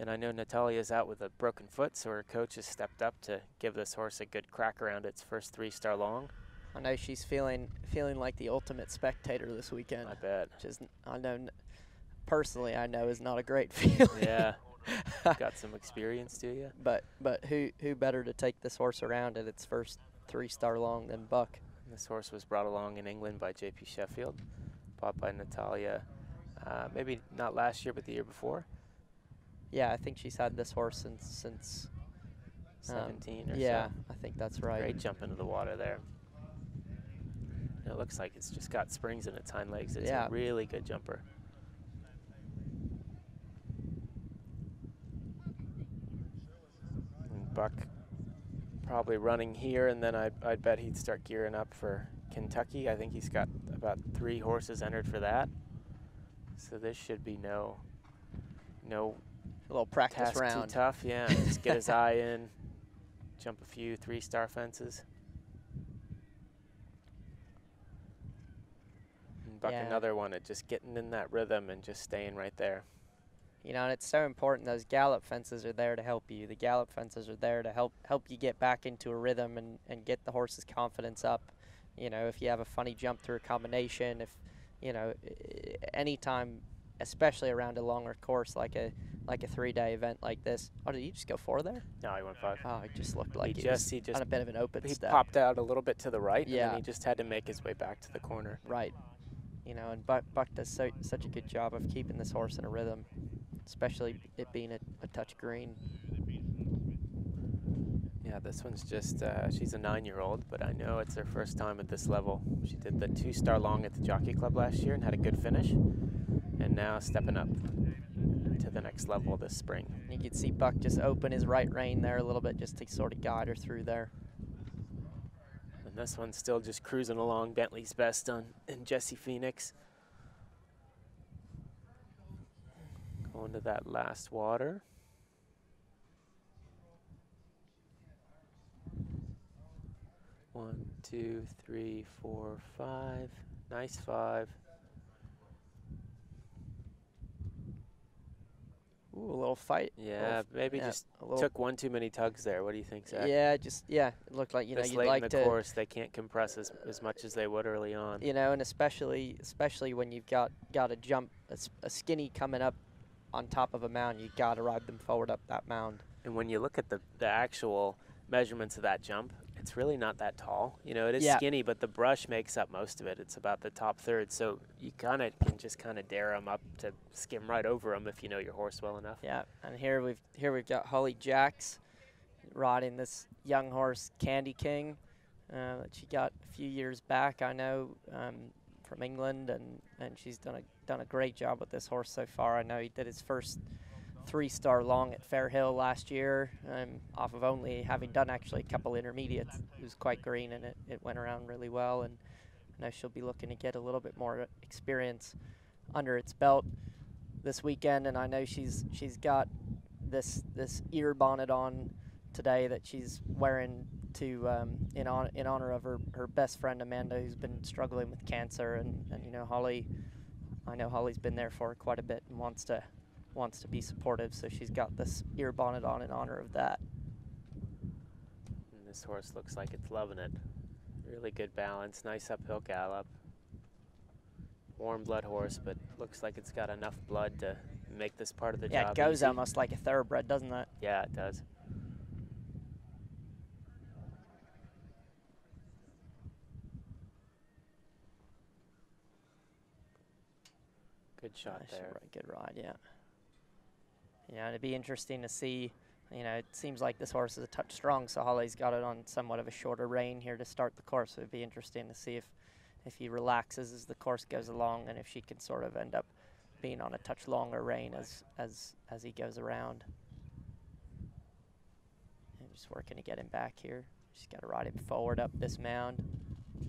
And I know Natalia's out with a broken foot, so her coach has stepped up to give this horse a good crack around its first three star long. I know she's feeling feeling like the ultimate spectator this weekend. I bet. Which is, n- I know, n- personally, I know is not a great *laughs* feeling. Yeah. *laughs* got some experience, do you? But but who who better to take this horse around at its first three star long than Buck? This horse was brought along in England by J.P. Sheffield, bought by Natalia, uh, maybe not last year, but the year before. Yeah, I think she's had this horse since since. um, 17 or yeah, so. I think that's right. Great jump into the water there. And it looks like it's just got springs in its hind legs. It's Yeah. a really good jumper. And Buck probably running here, and then I'd, I'd bet he'd start gearing up for Kentucky. I think he's got about three horses entered for that. So this should be no, no A little practice task round. too tough. Yeah, just get his *laughs* eye in, jump a few three-star fences. And Buck Yeah. another one at just getting in that rhythm and just staying right there. You know, and it's so important. Those gallop fences are there to help you. The gallop fences are there to help help you get back into a rhythm and, and get the horse's confidence up. You know, if you have a funny jump through a combination, if you know, anytime, especially around a longer course like a like a three day event like this. Oh, did you just go four there? No, he went five. Oh, it just looked like he he just he just on a bit of an open he step. popped out a little bit to the right, and Yeah. then he just had to make his way back to the corner. Right. You know, and Buck, Buck does so, such a good job of keeping this horse in a rhythm, especially it being a, a touch green. Yeah, this one's just, uh, she's a nine year old, but I know it's her first time at this level. She did the two star long at the Jockey Club last year and had a good finish, and now stepping up to the next level this spring. You could see Buck just open his right rein there a little bit just to sort of guide her through there. And this one's still just cruising along Bentley's best on and Jesse Phoenix. Going to that last water. One, two, three, four, five. Nice five. Ooh, a little fight. a little Yeah, maybe yeah, just a little, took one too many tugs there. What do you think, Zach? Yeah, just yeah. It looked like you know this you'd late like in the to. course, they can't compress as, as much as they would early on. you know, and especially especially when you've got got a jump a skinny coming up on top of a mound, you got to ride them forward up that mound. And when you look at the, the actual measurements of that jump, it's really not that tall. You know, it is Yeah. skinny, but the brush makes up most of it. It's about the top third, so you kind of can just kind of dare them up to skim right over them if you know your horse well enough. Yeah, and here we've here we've got Holly Jacks riding this young horse Candy King uh, that she got a few years back. I know um, from England, and and she's done a done a great job with this horse so far. I know he did his first three star long at Fair Hill last year, um, off of only having done actually a couple intermediates. It was quite green, and it, it went around really well. And I know she'll be looking to get a little bit more experience under its belt this weekend, and I know she's she's got this this ear bonnet on today that she's wearing to um, in on in honor of her, her best friend Amanda, who's been struggling with cancer, and, and you know Holly, I know Holly's been there for quite a bit and wants to wants to be supportive, so she's got this ear bonnet on in honor of that. And this horse looks like it's loving it. Really good balance, nice uphill gallop. Warm blood horse, but looks like it's got enough blood to make this part of the yeah, job. it goes easy. almost like a thoroughbred, doesn't it? Yeah, it does. Good shot Nice there. Good ride, yeah. Yeah, it'd be interesting to see. You know, it seems like this horse is a touch strong, so Holly's got it on somewhat of a shorter rein here to start the course. So it'd be interesting to see if, if he relaxes as the course goes along, and if she can sort of end up being on a touch longer rein as as as he goes around. And just working to get him back here. Just got to ride him forward up this mound.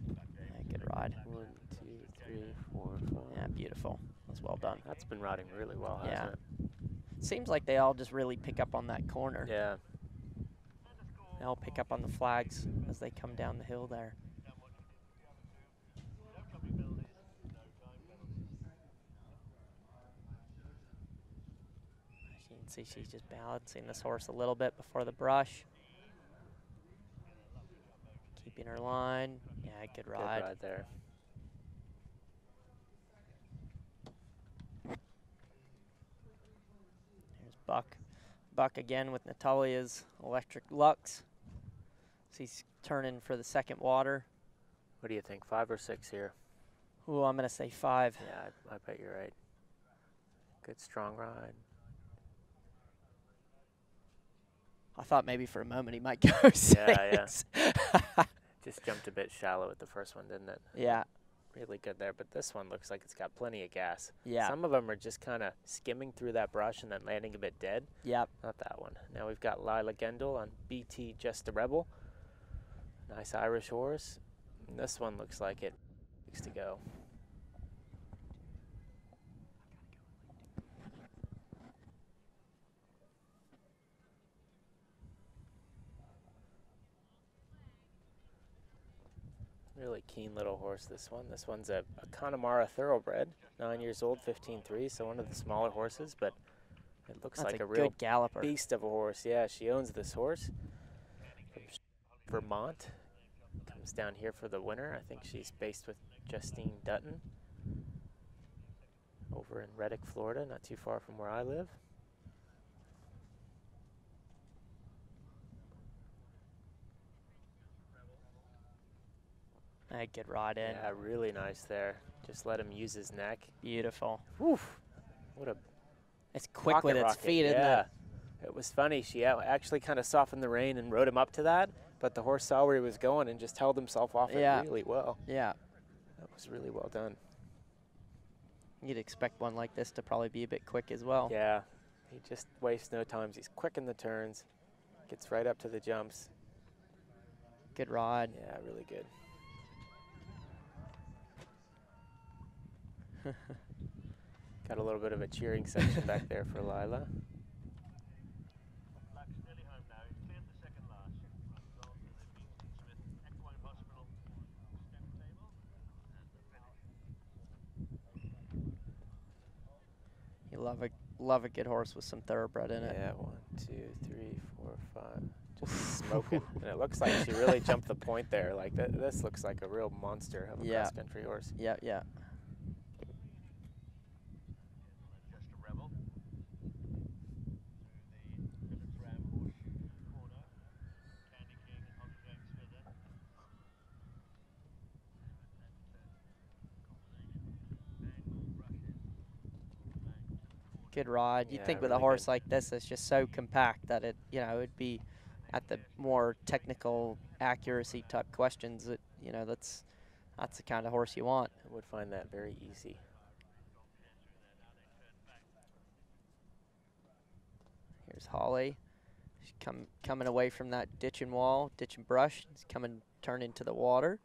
Yeah, good ride. One, two, three, four, five. Yeah, beautiful. That's well done. That's been riding really well, hasn't Yeah. it? Seems like they all just really pick up on that corner. Yeah. They all pick up on the flags as they come down the hill there. As you can see, she's just balancing this horse a little bit before the brush. Keeping her line. Yeah, good ride. Good ride there. Here's Buck. Buck again with Natalia's electric Lux. So he's turning for the second water. What do you think? Five or six here? Ooh, I'm going to say five. Yeah, I, I bet you're right. Good strong ride. I thought maybe for a moment he might *laughs* go six. Yeah, yeah. *laughs* Just jumped a bit shallow at the first one, didn't it? Yeah. Really good there, but this one looks like it's got plenty of gas. Yeah. Some of them are just kind of skimming through that brush and then landing a bit dead. Yep. Not that one. Now we've got Lila Gendel on BT Just a Rebel. Nice Irish horse. And this one looks like it needs to go. Really keen little horse, this one. This one's a, a Connemara thoroughbred, nine years old, 15.3, so one of the smaller horses, but it looks That's like a a, real galloper. beast of a horse. Yeah, she owns this horse from Vermont. Comes down here for the winter. I think she's based with Justine Dutton over in Reddick, Florida, not too far from where I live. A good ride in. Yeah, really nice there. Just let him use his neck. Beautiful. Woof. What a It's quick with its rocket, feet, isn't it? It was funny. She actually kind of softened the rein and rode him up to that, but the horse saw where he was going and just held himself off Yeah. it really well. Yeah. That was really well done. You'd expect one like this to probably be a bit quick as well. Yeah, he just wastes no time. He's quick in the turns, gets right up to the jumps. Good ride. Yeah, really good. *laughs* Got a little bit of a cheering section back there for Lila. You love a love a good horse with some thoroughbred in it. Yeah, one, two, three, four, five. Just *laughs* smoking. and it looks like she really jumped the point there. Like th- this looks like a real monster of a Yeah. cross country horse. Yeah, yeah. Good ride. You'd Yeah, think with a horse good. like this, it's just so compact that it, you know, it'd be at the more technical accuracy type questions. That you know, that's that's the kind of horse you want. I would find that very easy. Here's Holly. She's come coming away from that ditch and wall, ditch and brush. It's coming turn into the water.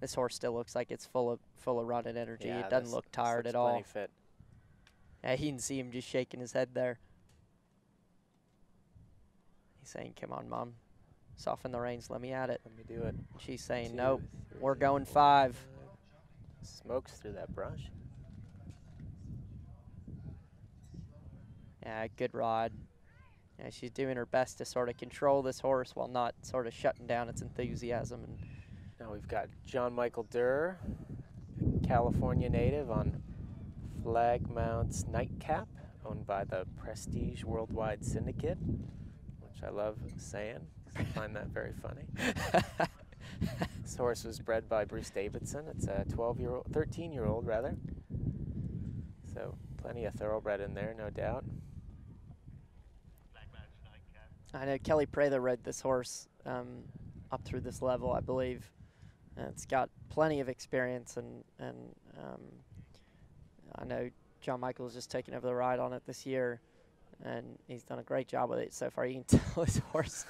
This horse still looks like it's full of full of run and energy. Yeah, it doesn't look tired at all. fit. Yeah, you can see him just shaking his head there. He's saying, "Come on, mom, soften the reins. Let me at it." Let me do it. She's saying, Two, "Nope, we're going four, five. five. Smokes through that brush. Yeah, good rod. Yeah, she's doing her best to sort of control this horse while not sort of shutting down its enthusiasm. And Now we've got John Michael Durr, California native on Flagmount's Nightcap, owned by the Prestige Worldwide Syndicate, which I love saying. I find that very funny. *laughs* this horse was bred by Bruce Davidson. It's a 12 year old, 13 year old rather. So plenty of thoroughbred in there, no doubt. I know Kelly Prather rode this horse um, up through this level, I believe. And it's got plenty of experience, and and um, I know John Michael's just taken over the ride on it this year, and he's done a great job with it so far. You can *laughs* tell his horse.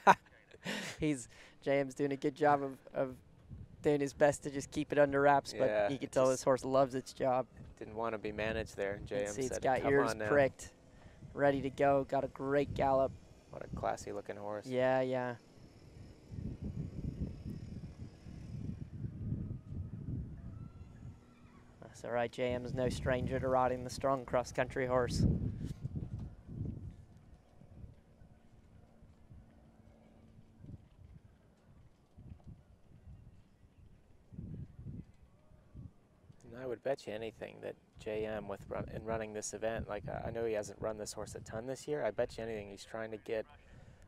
*laughs* he's JM's doing a good job of, of doing his best to just keep it under wraps, but you can tell this horse loves its job. Didn't want to be managed there. JM see it's said, got "Come ears on now." pricked, ready to go. Got a great gallop. What a classy looking horse. Yeah, yeah. All right. JM's no stranger to riding the strong cross-country horse. And I would bet you anything that JM with run, in running this event, like I I know he hasn't run this horse a ton this year. I bet you anything he's trying to get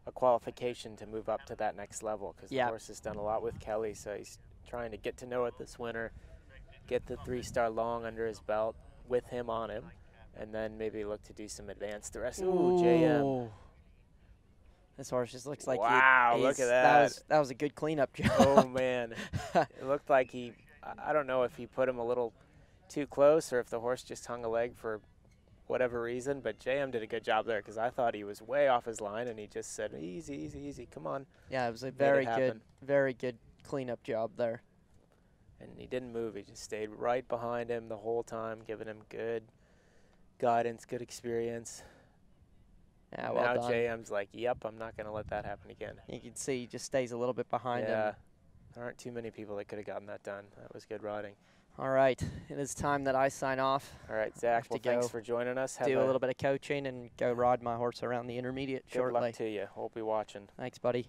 a qualification to move up to that next level because Yeah. the horse has done a lot with Kelly, so he's trying to get to know it this winter, get the three-star long under his belt with him on him, and then maybe look to do some advanced the rest. Ooh, JM. This horse just looks like he- Wow, look at That that. was that was a good cleanup *laughs* job. Oh man, it looked like he. I- I don't know if he put him a little too close or if the horse just hung a leg for whatever reason, but JM did a good job there because I thought he was way off his line and he just said easy, easy, easy. Come on, yeah, it was a very good, very good cleanup job there. And he didn't move. He just stayed right behind him the whole time, giving him good guidance, good experience. Yeah, well now done. JM's like, yep, I'm not going to let that happen again. You can see he just stays a little bit behind him. yeah, him. there aren't too many people that could have gotten that done. That was good riding. All right, it is time that I sign off. All right, Zach. Well, thanks for joining us. Have Do a little bit of coaching and go ride my horse around the intermediate Good shortly. luck to you. We'll be watching. Thanks, buddy.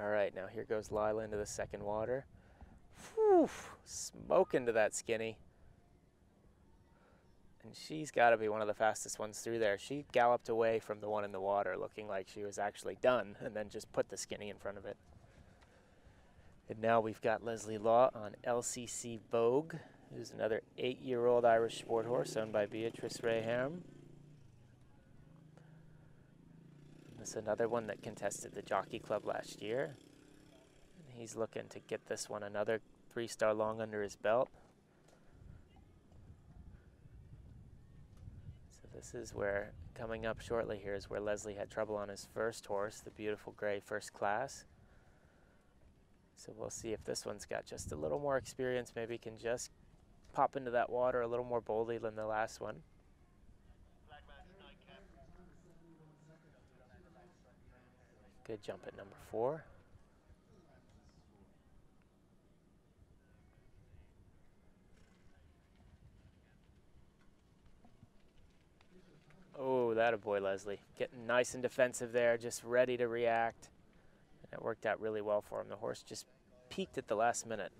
All right, now here goes Lila into the second water. Whew, smoke into that skinny. And she's got to be one of the fastest ones through there. She galloped away from the one in the water looking like she was actually done and then just put the skinny in front of it. And now we've got Leslie Law on LCC Vogue, who's another eight year old Irish sport horse owned by Beatrice Raham. This is another one that contested the Jockey Club last year. And he's looking to get this one another three star long under his belt. So this is where, coming up shortly here, is where Leslie had trouble on his first horse, the beautiful gray first class. So we'll see if this one's got just a little more experience, maybe can just pop into that water a little more boldly than the last one. Good jump at number four. Oh, that a boy, Leslie. Getting nice and defensive there, just ready to react. And it worked out really well for him. The horse just peaked at the last minute.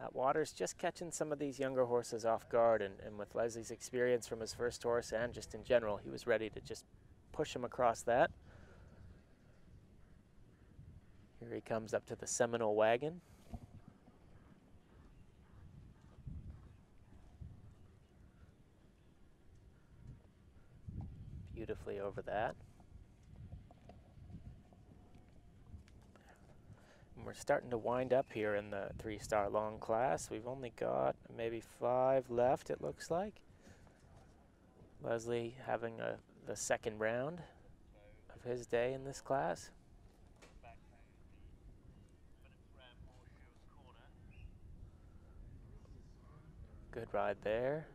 That water's just catching some of these younger horses off guard, and, and with Leslie's experience from his first horse and just in general, he was ready to just push him across that. Here he comes up to the Seminole wagon. Beautifully over that. And we're starting to wind up here in the three star long class. We've only got maybe five left, it looks like. Leslie having a, the second round of his day in this class. Good ride there.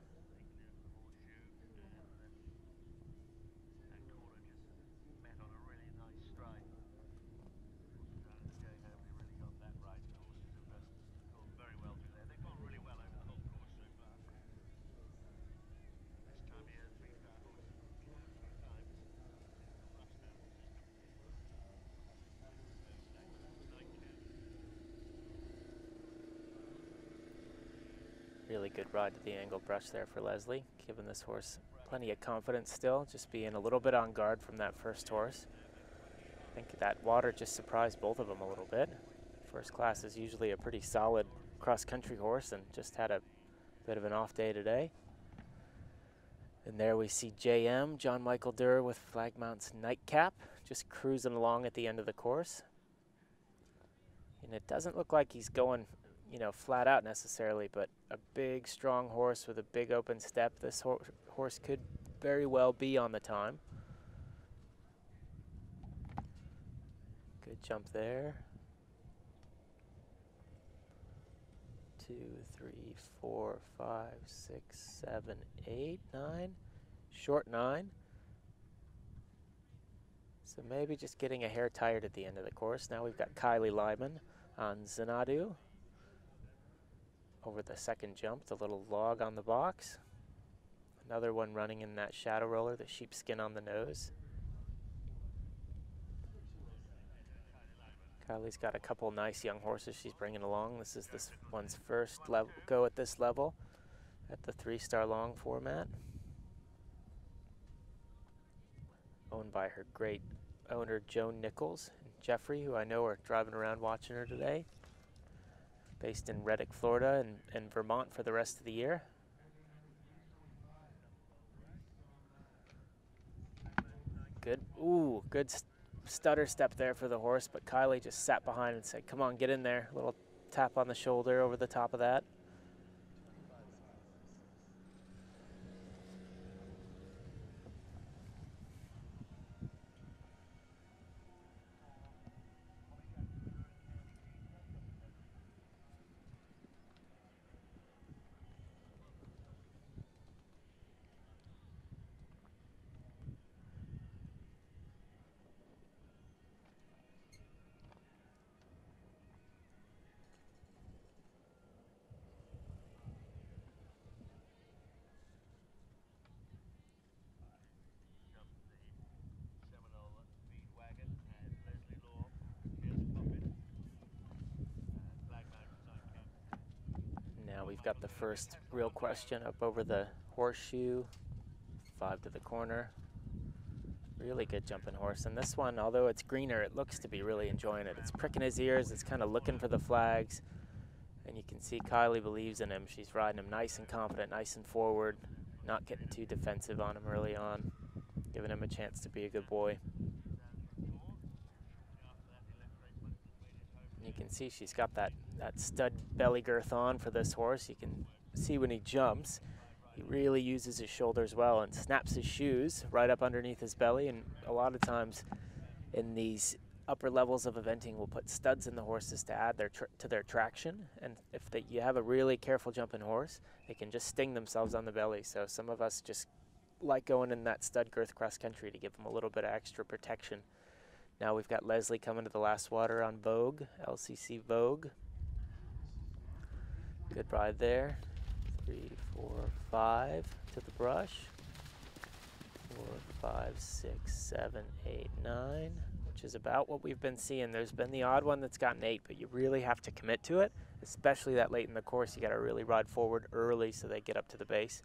To the angle brush there for Leslie, giving this horse plenty of confidence still, just being a little bit on guard from that first horse. I think that water just surprised both of them a little bit. First class is usually a pretty solid cross-country horse and just had a bit of an off day today. And there we see JM, John Michael Durr with Flagmount's nightcap, just cruising along at the end of the course. And it doesn't look like he's going you know, flat out necessarily, but a big, strong horse with a big open step. This ho horse could very well be on the time. Good jump there. Two, three, four, five, six, seven, eight, nine. Short nine. So maybe just getting a hair tired at the end of the course. Now we've got Kylie Lyman on Xanadu over the second jump, the little log on the box. Another one running in that shadow roller, the sheepskin on the nose. Kylie's got a couple nice young horses she's bringing along. This is this one's first go at this level at the three-star long format. Owned by her great owner, Joan Nichols and Jeffrey, who I know are driving around watching her today based in Reddick, Florida and, and Vermont for the rest of the year. Good, ooh, good stutter step there for the horse, but Kylie just sat behind and said, come on, get in there. A little tap on the shoulder over the top of that. We've got the first real question up over the horseshoe, five to the corner. Really good jumping horse. And this one, although it's greener, it looks to be really enjoying it. It's pricking his ears, it's kind of looking for the flags. And you can see Kylie believes in him. She's riding him nice and confident, nice and forward, not getting too defensive on him early on, giving him a chance to be a good boy. You can see she's got that, that stud belly girth on for this horse. You can see when he jumps, he really uses his shoulders well and snaps his shoes right up underneath his belly. And a lot of times in these upper levels of eventing, we'll put studs in the horses to add their to their traction. And if they, you have a really careful jumping horse, they can just sting themselves on the belly. So some of us just like going in that stud girth cross country to give them a little bit of extra protection. Now we've got Leslie coming to the last water on Vogue, LCC Vogue. Good ride there. Three, four, five to the brush. four, five, six, seven, eight, nine, which is about what we've been seeing. There's been the odd one that's gotten eight, but you really have to commit to it, especially that late in the course. You got to really ride forward early so they get up to the base.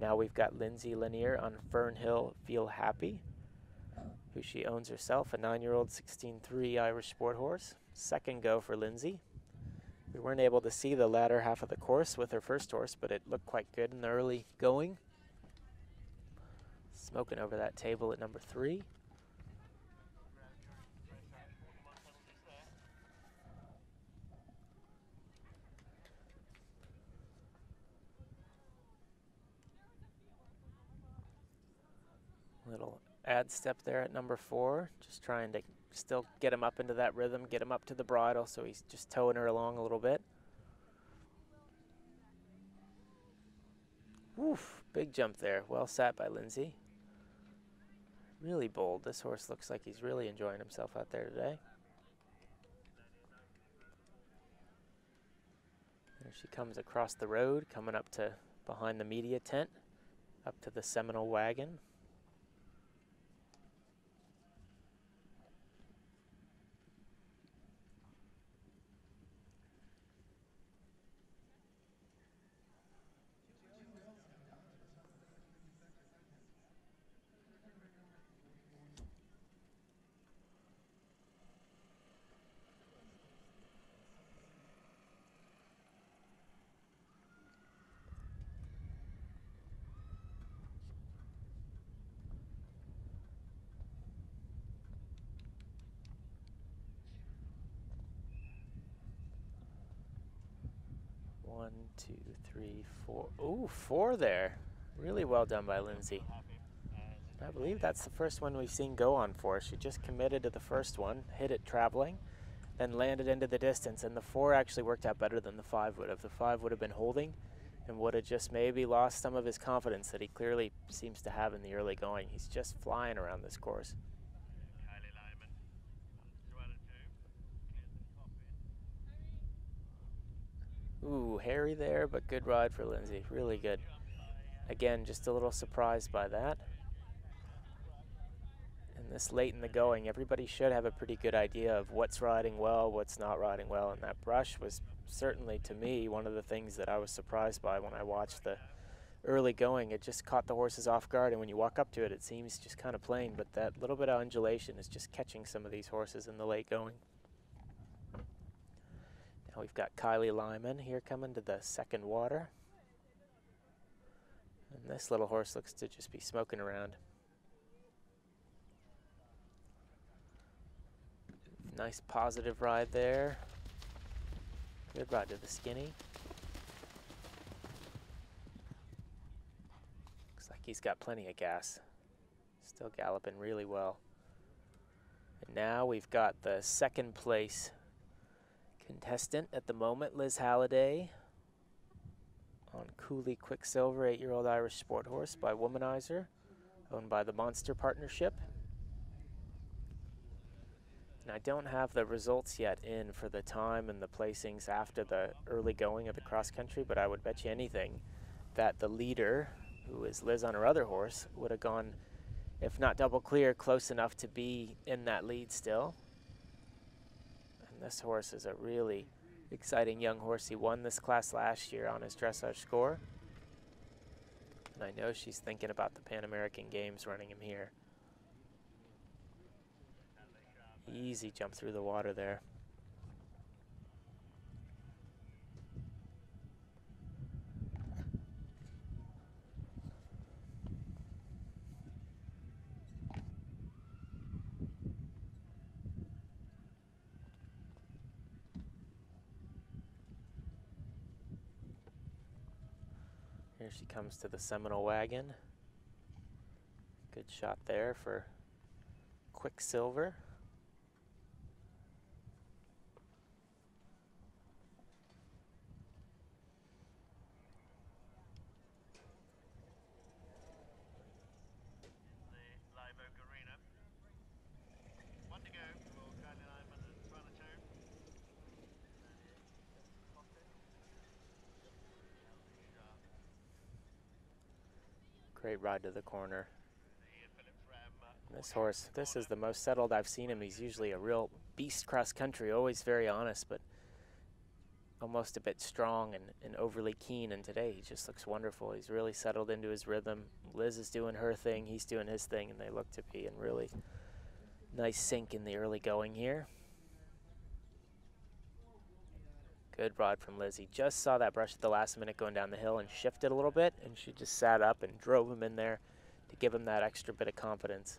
Now we've got Lindsay Lanier on Fernhill Feel Happy, who she owns herself, a nine-year-old 16-3 Irish sport horse. Second go for Lindsay. We weren't able to see the latter half of the course with her first horse, but it looked quite good in the early going. Smoking over that table at number three. Little ad step there at number four, just trying to still get him up into that rhythm, get him up to the bridle, so he's just towing her along a little bit. Woof, big jump there. Well sat by Lindsay. Really bold. This horse looks like he's really enjoying himself out there today. There she comes across the road, coming up to behind the media tent, up to the Seminole wagon. One, two, three, four. Ooh, four there. Really well done by Lindsay. I believe that's the first one we've seen go on for. She just committed to the first one, hit it traveling, then landed into the distance, and the four actually worked out better than the five would have. The five would have been holding and would have just maybe lost some of his confidence that he clearly seems to have in the early going. He's just flying around this course. Ooh, hairy there, but good ride for Lindsay. Really good. Again, just a little surprised by that. And this late in the going, everybody should have a pretty good idea of what's riding well, what's not riding well. And that brush was certainly, to me, one of the things that I was surprised by when I watched the early going. It just caught the horses off guard. And when you walk up to it, it seems just kind of plain. But that little bit of undulation is just catching some of these horses in the late going. Now we've got Kylie Lyman here coming to the second water. And this little horse looks to just be smoking around. Nice positive ride there. Good ride to the skinny. Looks like he's got plenty of gas. Still galloping really well. And now we've got the second place contestant at the moment, Liz Halliday, on Cooley Quicksilver, eight-year-old Irish sport horse by Womanizer, owned by the Monster Partnership. And I don't have the results yet in for the time and the placings after the early going of the cross country, but I would bet you anything that the leader, who is Liz on her other horse, would have gone, if not double clear, close enough to be in that lead still. This horse is a really exciting young horse. He won this class last year on his dressage score. And I know she's thinking about the Pan American Games running him here. Easy jump through the water there. She comes to the Seminole wagon. Good shot there for Quicksilver. Great ride to the corner. This horse, this is the most settled I've seen him. He's usually a real beast cross country, always very honest, but almost a bit strong and, and overly keen. And today he just looks wonderful. He's really settled into his rhythm. Liz is doing her thing, he's doing his thing, and they look to be in really nice sync in the early going here. Good rod from Lizzie. Just saw that brush at the last minute going down the hill and shifted a little bit, and she just sat up and drove him in there to give him that extra bit of confidence.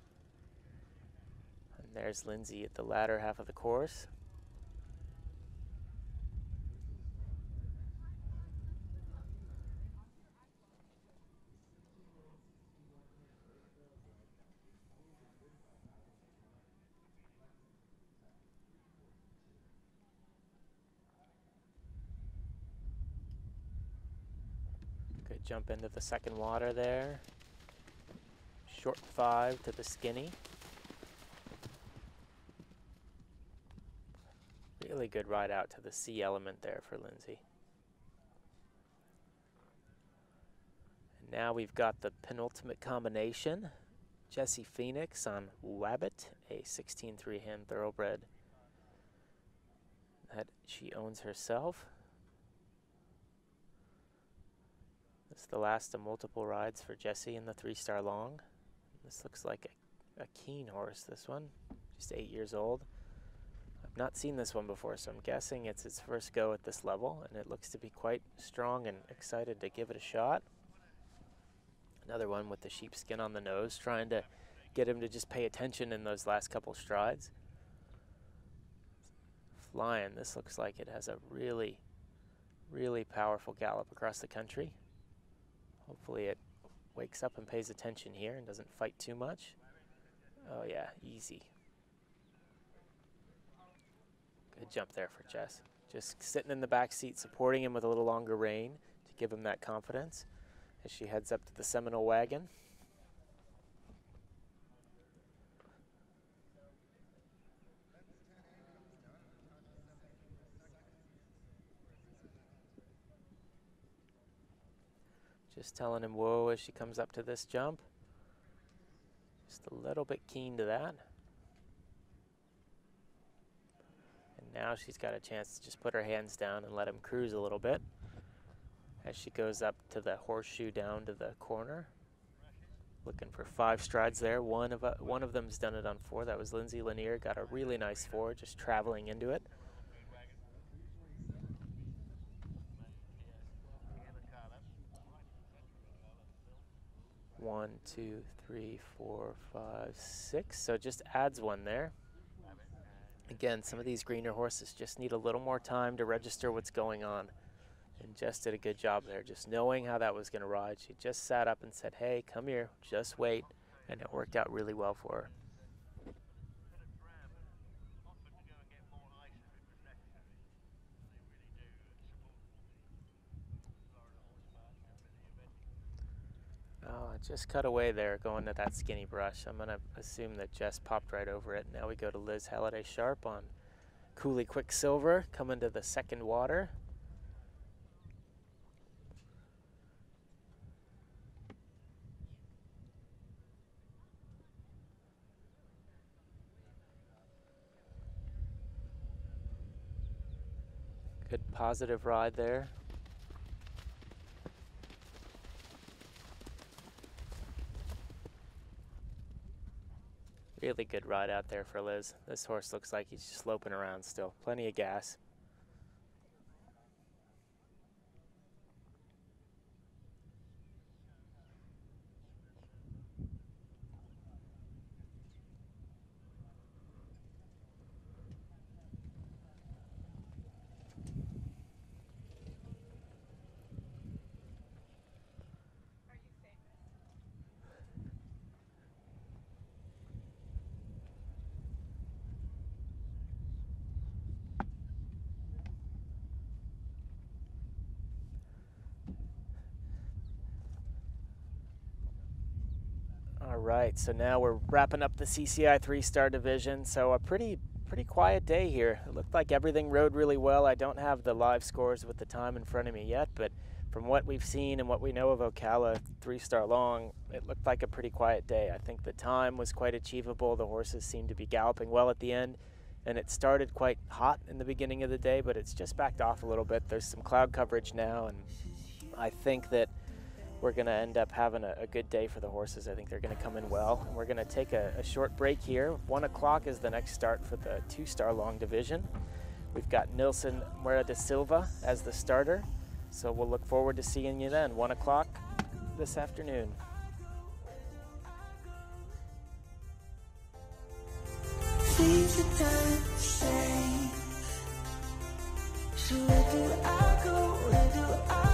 And there's Lindsay at the latter half of the course. Good jump into the second water there. Short five to the skinny. Really good ride out to the C element there for Lindsay. And now we've got the penultimate combination. Jesse Phoenix on Wabbit, a 16-3 hand thoroughbred that she owns herself. This is the last of multiple rides for Jesse in the three-star long. This looks like a, a keen horse, this one, just eight years old. I've not seen this one before, so I'm guessing it's its first go at this level, and it looks to be quite strong and excited to give it a shot. Another one with the sheepskin on the nose, trying to get him to just pay attention in those last couple strides. Flying, this looks like it has a really, really powerful gallop across the country. Hopefully it wakes up and pays attention here and doesn't fight too much. Oh yeah, easy. Good jump there for Jess. Just sitting in the back seat, supporting him with a little longer rein to give him that confidence as she heads up to the Seminole wagon. Just telling him whoa as she comes up to this jump. Just a little bit keen to that. And now she's got a chance to just put her hands down and let him cruise a little bit as she goes up to the horseshoe down to the corner. Looking for five strides there. One of uh, one of them's done it on four. That was Lindsay Lanier. Got a really nice four, just traveling into it. One, two, three, four, five, six. So just adds one there. Again, some of these greener horses just need a little more time to register what's going on. And Jess did a good job there, just knowing how that was going to ride. She just sat up and said, hey, come here, just wait. And it worked out really well for her. Oh, just cut away there going to that skinny brush. I'm going to assume that Jess popped right over it. Now we go to Liz Halliday Sharp on Cooley Quicksilver coming to the second water. Good positive ride there. Really good ride out there for Liz. This horse looks like he's just loping around still. Plenty of gas. All right, so now we're wrapping up the CCI three-star division. So a pretty pretty quiet day here. It looked like everything rode really well. I don't have the live scores with the time in front of me yet, but from what we've seen and what we know of Ocala, three star long, it looked like a pretty quiet day. I think the time was quite achievable. The horses seemed to be galloping well at the end, and it started quite hot in the beginning of the day, but it's just backed off a little bit. There's some cloud coverage now, and I think that we're going to end up having a, a, good day for the horses. I think they're going to come in well. And we're going to take a, a short break here. One o'clock is the next start for the two star long division. We've got Nilson Moreira da Silva as the starter. So we'll look forward to seeing you then, 1 o'clock this afternoon. I go? Where do I